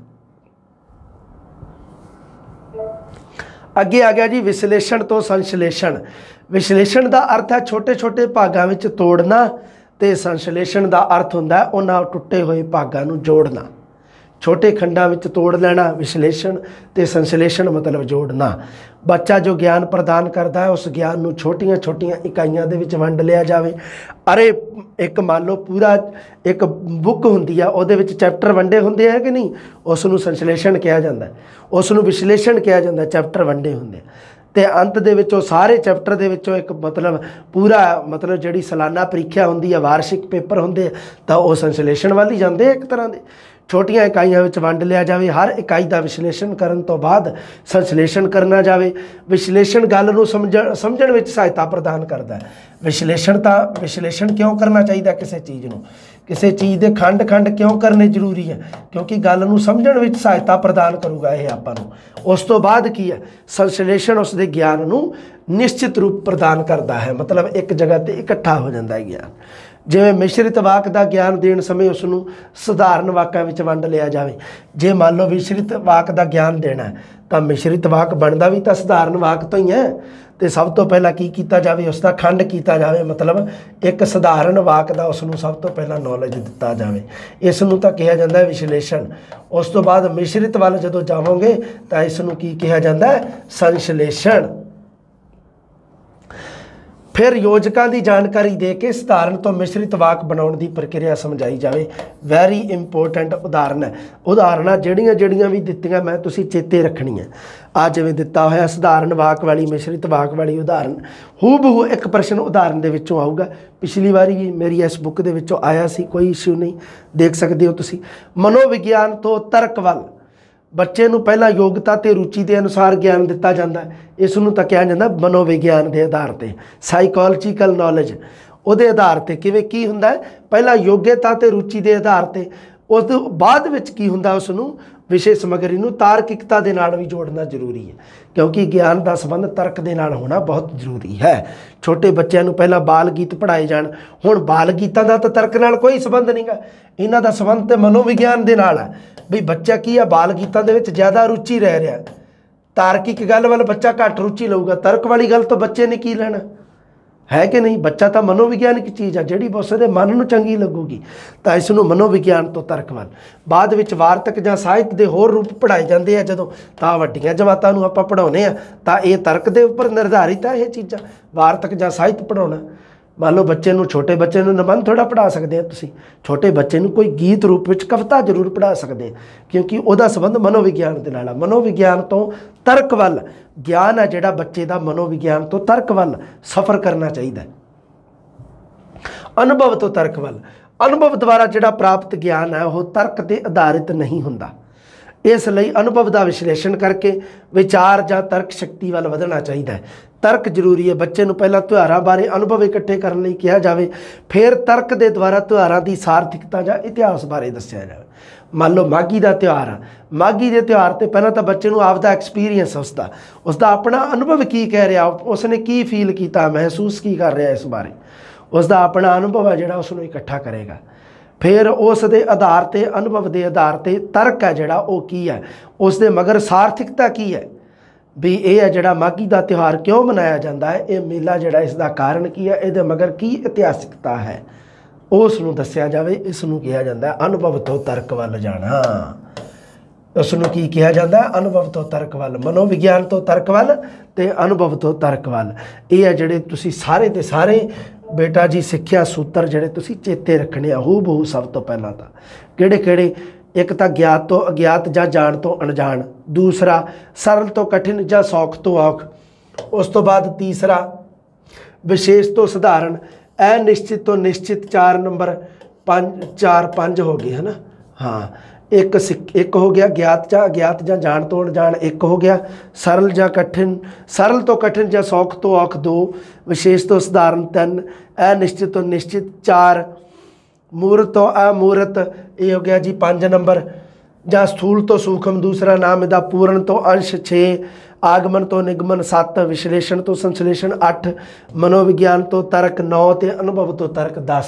ਅੱਗੇ ਆ ਗਿਆ ਜੀ ਵਿਸ਼ਲੇਸ਼ਣ ਤੋਂ ਸੰਸ਼ਲੇਸ਼ਣ। ਵਿਸ਼ਲੇਸ਼ਣ ਦਾ ਅਰਥ ਹੈ ਛੋਟੇ-ਛੋਟੇ ਭਾਗਾਂ ਵਿੱਚ ਤੋੜਨਾ ਤੇ ਸੰਸ਼ਲੇਸ਼ਣ ਦਾ ਅਰਥ ਹੁੰਦਾ ਉਹਨਾਂ ਟੁੱਟੇ ਹੋਏ ਭਾਗਾਂ ਨੂੰ ਜੋੜਨਾ। ਛੋਟੇ ਖੰਡਾਂ ਵਿੱਚ ਤੋੜ ਲੈਣਾ, ਵਿਸ਼ਲੇਸ਼ਣ ਤੇ ਸੰਸ਼ਲੇਸ਼ਣ ਮਤਲਬ ਜੋੜਨਾ। ਬੱਚਾ ਜੋ ਗਿਆਨ ਪ੍ਰਦਾਨ ਕਰਦਾ ਹੈ, ਉਸ ਗਿਆਨ ਨੂੰ ਛੋਟੀਆਂ-ਛੋਟੀਆਂ ਇਕਾਈਆਂ ਦੇ ਵਿੱਚ ਵੰਡ ਲਿਆ ਜਾਵੇ। ਅਰੇ, ਇੱਕ ਮੰਨ ਲਓ ਪੂਰਾ ਇੱਕ ਬੁੱਕ ਹੁੰਦੀ ਆ, ਉਹਦੇ ਵਿੱਚ ਚੈਪਟਰ ਵੰਡੇ ਹੁੰਦੇ ਆ ਕਿ ਨਹੀਂ? ਉਸ ਨੂੰ ਸੰਸ਼ਲੇਸ਼ਣ ਕਿਹਾ ਜਾਂਦਾ ਉਸ ਨੂੰ ਵਿਸ਼ਲੇਸ਼ਣ ਕਿਹਾ ਜਾਂਦਾ ਚੈਪਟਰ ਵੰਡੇ ਹੁੰਦੇ ਤੇ ਅੰਤ ਦੇ ਵਿੱਚੋਂ ਸਾਰੇ ਚੈਪਟਰ ਦੇ ਵਿੱਚੋਂ ਇੱਕ ਮਤਲਬ ਪੂਰਾ ਮਤਲਬ ਜਿਹੜੀ ਸਾਲਾਨਾ ਪ੍ਰੀਖਿਆ ਹੁੰਦੀ ਹੈ ਵਾਰਸ਼ਿਕ ਪੇਪਰ ਹੁੰਦੇ ਤਾਂ ਉਹ ਸੰਸ਼ਲੇਸ਼ਣ ਵੱਲ ਹੀ ਜਾਂਦੇ ਇੱਕ ਤਰ੍ਹਾਂ ਦੇ। ਛੋਟੀਆਂ ਇਕਾਈਆਂ ਵਿੱਚ ਵੰਡ ਲਿਆ ਜਾਵੇ, ਹਰ ਇਕਾਈ ਦਾ ਵਿਸ਼ਲੇਸ਼ਣ ਕਰਨ ਤੋਂ ਬਾਅਦ ਸੰਸ਼ਲੇਸ਼ਣ ਕਰਨਾ ਜਾਵੇ। ਵਿਸ਼ਲੇਸ਼ਣ ਗੱਲ ਨੂੰ ਸਮਝਣ ਸਮਝਣ ਵਿੱਚ ਸਹਾਇਤਾ ਪ੍ਰਦਾਨ ਕਰਦਾ ਹੈ। ਵਿਸ਼ਲੇਸ਼ਣ ਤਾਂ, ਵਿਸ਼ਲੇਸ਼ਣ ਕਿਉਂ ਕਰਨਾ ਚਾਹੀਦਾ ਕਿਸੇ ਚੀਜ਼ ਨੂੰ? ਕਿਸੇ ਚੀਜ਼ ਦੇ ਖੰਡ-ਖੰਡ ਕਿਉਂ ਕਰਨੇ ਜ਼ਰੂਰੀ ਹੈ? ਕਿਉਂਕਿ ਗੱਲ ਨੂੰ ਸਮਝਣ ਵਿੱਚ ਸਹਾਇਤਾ ਪ੍ਰਦਾਨ ਕਰੂਗਾ ਇਹ ਆਪਾਂ ਨੂੰ। ਉਸ ਤੋਂ ਬਾਅਦ ਕੀ ਹੈ? ਸੰਸ਼ਲੇਸ਼ਣ ਉਸ ਦੇ ਗਿਆਨ ਨੂੰ ਨਿਸ਼ਚਿਤ ਰੂਪ ਪ੍ਰਦਾਨ ਕਰਦਾ ਹੈ। ਮਤਲਬ ਇੱਕ ਜਗ੍ਹਾ ਤੇ ਇਕੱਠਾ ਹੋ ਜਾਂਦਾ ਹੈ ਗਿਆਨ। ਜਿਵੇਂ ਮਿਸ਼ਰਿਤ ਵਾਕ ਦਾ ਗਿਆਨ ਦੇਣ ਸਮੇਂ ਉਸ ਨੂੰ ਸਧਾਰਨ ਵਾਕਾਂ ਵਿੱਚ ਵੰਡ ਲਿਆ ਜਾਵੇ। ਜੇ ਮੰਨ ਲਓ ਮਿਸ਼ਰਿਤ ਵਾਕ ਦਾ ਗਿਆਨ ਦੇਣਾ ਤਾਂ ਮਿਸ਼ਰਿਤ ਵਾਕ ਬਣਦਾ ਵੀ ਤਾਂ ਸਧਾਰਨ ਵਾਕ ਤੋਂ ਹੀ ਹੈ। ਤੇ ਸਭ ਤੋਂ ਪਹਿਲਾਂ ਕੀ ਕੀਤਾ ਜਾਵੇ? ਉਸ ਦਾ ਖੰਡ ਕੀਤਾ ਜਾਵੇ। ਮਤਲਬ ਇੱਕ ਸਧਾਰਨ ਵਾਕ ਦਾ ਉਸ ਨੂੰ ਸਭ ਤੋਂ ਪਹਿਲਾਂ ਨੌਲੇਜ ਦਿੱਤਾ ਜਾਵੇ। ਇਸ ਨੂੰ ਤਾਂ ਕਿਹਾ ਜਾਂਦਾ ਹੈ ਵਿਸ਼ਲੇਸ਼ਣ। ਉਸ ਤੋਂ ਬਾਅਦ ਮਿਸ਼ਰਿਤ ਵੱਲ ਜਦੋਂ ਜਾਵੋਗੇ ਤਾਂ ਇਸ ਨੂੰ ਕੀ ਕਿਹਾ ਜਾਂਦਾ ਹੈ? ਸੰਸ਼ਲੇਸ਼ਣ। ਫਿਰ ਯੋਜਕਾਂ ਦੀ ਜਾਣਕਾਰੀ ਦੇ ਕੇ ਸਧਾਰਨ ਤੋਂ ਮਿਸ਼ਰਿਤ ਵਾਕ ਬਣਾਉਣ ਦੀ ਪ੍ਰਕਿਰਿਆ ਸਮਝਾਈ ਜਾਵੇ। ਵੈਰੀ ਇੰਪੋਰਟੈਂਟ ਉਦਾਹਰਨ ਹੈ। ਉਦਾਹਰਨਾਂ ਜਿਹੜੀਆਂ ਜਿਹੜੀਆਂ ਵੀ ਦਿੱਤੀਆਂ ਮੈਂ ਤੁਸੀਂ ਚੇਤੇ ਰੱਖਣੀਆਂ। ਆ ਜਿਵੇਂ ਦਿੱਤਾ ਹੋਇਆ ਸਧਾਰਨ ਵਾਕ ਵਾਲੀ, ਮਿਸ਼ਰਿਤ ਵਾਕ ਵਾਲੀ ਉਦਾਹਰਨ। ਹੂਬਹੂ ਇੱਕ ਪ੍ਰਸ਼ਨ ਉਦਾਹਰਨ ਦੇ ਵਿੱਚੋਂ ਆਊਗਾ। ਪਿਛਲੀ ਵਾਰੀ ਵੀ ਮੇਰੀ ਇਸ ਬੁੱਕ ਦੇ ਵਿੱਚੋਂ ਆਇਆ ਸੀ, ਕੋਈ ਇਸ਼ੂ ਨਹੀਂ। ਦੇਖ ਸਕਦੇ ਹੋ ਤੁਸੀਂ। ਮਨੋਵਿਗਿਆਨ ਤੋਂ ਤਰਕ ਵੱਲ ਬੱਚੇ ਨੂੰ ਪਹਿਲਾਂ ਯੋਗਤਾ ਤੇ ਰੁਚੀ ਦੇ ਅਨੁਸਾਰ ਗਿਆਨ ਦਿੱਤਾ ਜਾਂਦਾ ਹੈ। ਇਸ ਨੂੰ ਤਾਂ ਕਿਹਾ ਜਾਂਦਾ ਮਨੋਵਿਗਿਆਨ ਦੇ ਆਧਾਰ ਤੇ ਸਾਈਕੋਲੋਜੀਕਲ ਨੌਲੇਜ ਉਹਦੇ ਆਧਾਰ ਤੇ ਕਿਵੇਂ ਕੀ ਹੁੰਦਾ ਹੈ? ਪਹਿਲਾਂ ਯੋਗਤਾ ਤੇ ਰੁਚੀ ਦੇ ਆਧਾਰ ਤੇ, ਉਸ ਤੋਂ ਬਾਅਦ ਵਿੱਚ ਕੀ ਹੁੰਦਾ ਉਸ ਨੂੰ ਵਿਸ਼ੇ ਸਮਗਰੀ ਨੂੰ ਤਾਰਕਿਕਤਾ ਦੇ ਨਾਲ ਵੀ ਜੋੜਨਾ ਜ਼ਰੂਰੀ ਹੈ। ਕਿਉਂਕਿ ਗਿਆਨ ਦਾ ਸੰਬੰਧ ਤਰਕ ਦੇ ਨਾਲ ਹੋਣਾ ਬਹੁਤ ਜ਼ਰੂਰੀ ਹੈ। ਛੋਟੇ ਬੱਚਿਆਂ ਨੂੰ ਪਹਿਲਾਂ ਬਾਲ ਗੀਤ ਪੜ੍ਹਾਏ ਜਾਣ। ਹੁਣ ਬਾਲ ਗੀਤਾਂ ਦਾ ਤਾਂ ਤਰਕ ਨਾਲ ਕੋਈ ਸੰਬੰਧ ਨਹੀਂਗਾ ਇਹਨਾਂ ਦਾ ਸੰਬੰਧ ਤੇ ਮਨੋਵਿਗਿਆਨ ਦੇ ਨਾਲ ਹੈ। ਵੀ ਬੱਚਾ ਕੀ ਆ? ਬਾਲ ਗੀਤਾਂ ਦੇ ਵਿੱਚ ਜ਼ਿਆਦਾ ਰੁਚੀ ਰਹਿ ਰਿਹਾ। ਤਾਰਕਿਕ ਗੱਲ ਵੱਲ ਬੱਚਾ ਘੱਟ ਰੁਚੀ ਲਊਗਾ। ਤਰਕ ਵਾਲੀ ਗੱਲ ਤੋਂ ਬੱਚੇ ਨੇ ਕੀ ਲੈਣਾ? ਹੈ ਕਿ ਨਹੀਂ? ਬੱਚਾ ਤਾਂ ਮਨੋਵਿਗਿਆਨਿਕ ਚੀਜ਼ ਆ, ਜਿਹੜੀ ਉਸ ਦੇ ਮਨ ਨੂੰ ਚੰਗੀ ਲੱਗੂਗੀ, ਤਾਂ ਇਸ ਨੂੰ ਮਨੋਵਿਗਿਆਨ ਤੋਂ ਤਰਕ ਵੱਲ ਬਾਅਦ ਵਿੱਚ ਵਾਰਤਕ ਜਾਂ ਸਾਹਿਤ ਦੇ ਹੋਰ ਰੂਪ ਪੜਾਏ ਜਾਂਦੇ ਆ ਜਦੋਂ, ਤਾਂ ਵੱਡੀਆਂ ਜਮਾਤਾਂ ਨੂੰ ਆਪਾਂ ਪੜਾਉਨੇ ਆ, ਤਾਂ ਇਹ ਤਰਕ ਦੇ ਉੱਪਰ ਨਿਰਧਾਰਿਤ ਆ ਇਹ ਚੀਜ਼ਾਂ। ਵਾਰਤਕ ਜਾਂ ਸਾਹਿਤ ਪੜਾਉਣਾ ਮੰਨ ਲਓ ਬੱਚੇ ਨੂੰ, ਛੋਟੇ ਬੱਚੇ ਨੂੰ ਨਿਬੰਧ ਥੋੜਾ ਪੜਾ ਸਕਦੇ ਆ ਤੁਸੀਂ। ਛੋਟੇ ਬੱਚੇ ਨੂੰ ਕੋਈ ਗੀਤ ਰੂਪ ਵਿੱਚ ਕਵਿਤਾ ਜ਼ਰੂਰ ਪੜਾ ਸਕਦੇ ਕਿਉਂਕਿ ਉਹਦਾ ਸੰਬੰਧ ਮਨੋਵਿਗਿਆਨ ਦੇ ਨਾਲ ਆ। ਮਨੋਵਿਗਿਆਨ ਤੋਂ ਤਰਕ ਵੱਲ ਗਿਆਨ ਆ ਜਿਹੜਾ ਬੱਚੇ ਦਾ ਮਨੋਵਿਗਿਆਨ ਤੋਂ ਤਰਕ ਵੱਲ ਸਫ਼ਰ ਕਰਨਾ ਚਾਹੀਦਾ ਹੈ। ਅਨੁਭਵ ਤੋਂ ਤਰਕ ਵੱਲ। ਅਨੁਭਵ ਦੁਆਰਾ ਜਿਹੜਾ ਪ੍ਰਾਪਤ ਗਿਆਨ ਹੈ ਉਹ ਤਰਕ ਤੇ ਆਧਾਰਿਤ ਨਹੀਂ ਹੁੰਦਾ। ਇਸ ਲਈ ਅਨੁਭਵ ਦਾ ਵਿਸ਼ਲੇਸ਼ਣ ਕਰਕੇ ਵਿਚਾਰ ਜਾਂ ਤਰਕ ਸ਼ਕਤੀ ਵੱਲ ਵਧਣਾ ਚਾਹੀਦਾ ਹੈ। ਤਰਕ ਜ਼ਰੂਰੀ ਹੈ। ਬੱਚੇ ਨੂੰ ਪਹਿਲਾਂ ਤਿਉਹਾਰਾਂ ਬਾਰੇ ਅਨੁਭਵ ਇਕੱਠੇ ਕਰਨ ਲਈ ਕਿਹਾ ਜਾਵੇ, ਫਿਰ ਤਰਕ ਦੇ ਦੁਆਰਾ ਤਿਉਹਾਰਾਂ ਦੀ ਸਾਰਥਿਕਤਾ ਜਾਂ ਇਤਿਹਾਸ ਬਾਰੇ ਦੱਸਿਆ ਜਾਵੇ। ਮੰਨ ਲਓ ਮਾਗੀ ਦਾ ਤਿਉਹਾਰ ਆ। ਮਾਗੀ ਦੇ ਤਿਉਹਾਰ ਤੇ ਪਹਿਲਾਂ ਤਾਂ ਬੱਚੇ ਨੂੰ ਆਪਦਾ ਐਕਸਪੀਰੀਅੰਸ ਉਸਦਾ ਉਸਦਾ ਆਪਣਾ ਅਨੁਭਵ ਕੀ ਕਹਿ ਰਿਹਾ? ਉਸਨੇ ਕੀ ਫੀਲ ਕੀਤਾ? ਮਹਿਸੂਸ ਕੀ ਕਰ ਰਿਹਾ ਇਸ ਬਾਰੇ? ਉਸਦਾ ਆਪਣਾ ਅਨੁਭਵ ਹੈ ਜਿਹੜਾ ਉਸ ਨੂੰ ਇਕੱਠਾ ਕਰੇਗਾ। ਫਿਰ ਉਸ ਦੇ ਆਧਾਰ ਤੇ, ਅਨੁਭਵ ਦੇ ਆਧਾਰ ਤੇ ਤਰਕ ਹੈ ਜਿਹੜਾ, ਉਹ ਕੀ ਹੈ? ਉਸ ਦੇ ਮਗਰ ਸਾਰਥਿਕਤਾ ਕੀ ਹੈ? ਵੀ ਇਹ ਹੈ ਜਿਹੜਾ ਮਾਗੀ ਦਾ ਤਿਉਹਾਰ ਕਿਉਂ ਮਨਾਇਆ ਜਾਂਦਾ ਹੈ? ਇਹ ਮੇਲਾ ਜਿਹੜਾ, ਇਸ ਦਾ ਕਾਰਨ ਕੀ ਹੈ? ਇਹਦੇ ਮਗਰ ਕੀ ਇਤਿਹਾਸਿਕਤਾ ਹੈ? ਉਸ ਨੂੰ ਦੱਸਿਆ ਜਾਵੇ, ਇਸ ਨੂੰ ਕਿਹਾ ਜਾਂਦਾ ਹੈ, ਅਨੁਭਵ ਤੋਂ ਤਰਕ ਵੱਲ ਜਾਣਾ। ਉਸ ਨੂੰ ਕੀ ਕਿਹਾ ਜਾਂਦਾ ਹੈ? ਅਨੁਭਵ ਤੋਂ ਤਰਕ ਵੱਲ, ਮਨੋਵਿਗਿਆਨ ਤੋਂ ਤਰਕ ਵੱਲ ਤੇ ਅਨੁਭਵ ਤੋਂ ਤਰਕ ਵੱਲ। ਇਹ ਹੈ ਜਿਹੜੇ ਤੁਸੀਂ ਸਾਰੇ ਦੇ ਸਾਰੇ ਬੇਟਾ ਜੀ, ਸਿੱਖਿਆ ਸੂਤਰ ਜਿਹੜੇ ਤੁਸੀਂ ਚੇਤੇ ਰੱਖਣੇ ਆ ਹੂ ਬਹੂ ਸਭ ਤੋਂ ਪਹਿਲਾਂ ਤਾਂ। ਕਿਹੜੇ ਕਿਹੜੇ ਇੱਕ ਤਾਂ ਗਿਆਤ ਤੋਂ ਅਗਿਆਤ ਜਾਂ ਜਾਣ ਤੋਂ ਅਣਜਾਣ। ਦੂਸਰਾ, ਸਰਲ ਤੋਂ ਕਠਿਨ ਜਾਂ ਸੌਖ ਤੋਂ ਔਖ। ਉਸ ਤੋਂ ਬਾਅਦ ਤੀਸਰਾ, ਵਿਸ਼ੇਸ਼ ਤੋਂ ਸਧਾਰਨ। ਅਨਿਸ਼ਚਿਤ ਤੋਂ ਨਿਸ਼ਚਿਤ 4 ਨੰਬਰ 5 4 5 ਹੋ ਗਏ, ਹਨਾ? ਹਾਂ। ਇੱਕ ਸਿੱਖ- ਇੱਕ ਹੋ ਗਿਆ, ਗਿਆਤ ਜਾਂ ਅਗਿਆਤ ਜਾਂ ਜਾਣ ਤੋਂ ਅਣਜਾਣ ਇੱਕ ਹੋ ਗਿਆ, ਸਰਲ ਜਾਂ ਕਠਿਨ, ਸਰਲ ਤੋਂ ਕਠਿਨ ਜਾਂ ਸੌਖ ਤੋਂ ਔਖ ਦੋ, ਵਿਸ਼ੇਸ਼ ਤੋਂ ਸਧਾਰਨ ਤਿੰਨ, ਅਨਿਸ਼ਚਿਤ ਤੋਂ ਨਿਸ਼ਚਿਤ ਚਾਰ, ਮੂਰਤ ਤੋਂ ਅਮੂਰਤ, ਇਹ ਹੋ ਗਿਆ ਜੀ ਪੰਜ ਨੰਬਰ, ਜਾਂ ਸਥੂਲ ਤੋਂ ਸੂਖਮ ਦੂਸਰਾ ਨਾਮ, ਇਹਦਾ ਪੂਰਨ ਤੋਂ ਅੰਸ਼ 6 ਆਗਮਨ ਤੋਂ ਨਿਗਮਨ 7 ਵਿਸ਼ਲੇਸ਼ਣ ਤੋਂ ਸੰਸਲੇਸ਼ਣ 8 ਮਨੋਵਿਗਿਆਨ ਤੋਂ ਤਰਕ 9 ਤੇ ਅਨੁਭਵ ਤੋਂ ਤਰਕ 10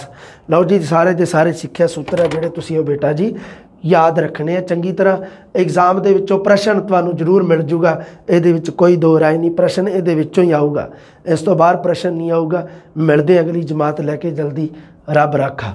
ਲਓ ਜੀ, ਸਾਰੇ ਦੇ ਸਾਰੇ ਸਿੱਖਿਆ ਸੂਤਰ ਆ ਜਿਹੜੇ ਤੁਸੀਂ ਉਹ ਬੇਟਾ ਜੀ ਯਾਦ ਰੱਖਣੇ ਆ। ਚੰਗੀ ਤਰ੍ਹਾਂ ਐਗਜ਼ਾਮ ਦੇ ਵਿੱਚੋਂ ਪ੍ਰਸ਼ਨ ਤੁਹਾਨੂੰ ਜ਼ਰੂਰ ਮਿਲ ਜੂਗਾ। ਇਹਦੇ ਵਿੱਚ ਕੋਈ ਦੋ ਰਾਏ ਨਹੀਂ, ਪ੍ਰਸ਼ਨ ਇਹਦੇ ਵਿੱਚੋਂ ਹੀ ਆਊਗਾ। ਇਸ ਤੋਂ ਬਾਹਰ ਪ੍ਰਸ਼ਨ ਨਹੀਂ ਆਊਗਾ। ਮਿਲਦੇ ਅਗਲੀ ਜਮਾਤ ਲੈ ਕੇ। ਜਲਦੀ ਰੱਬ ਰਾਖਾ।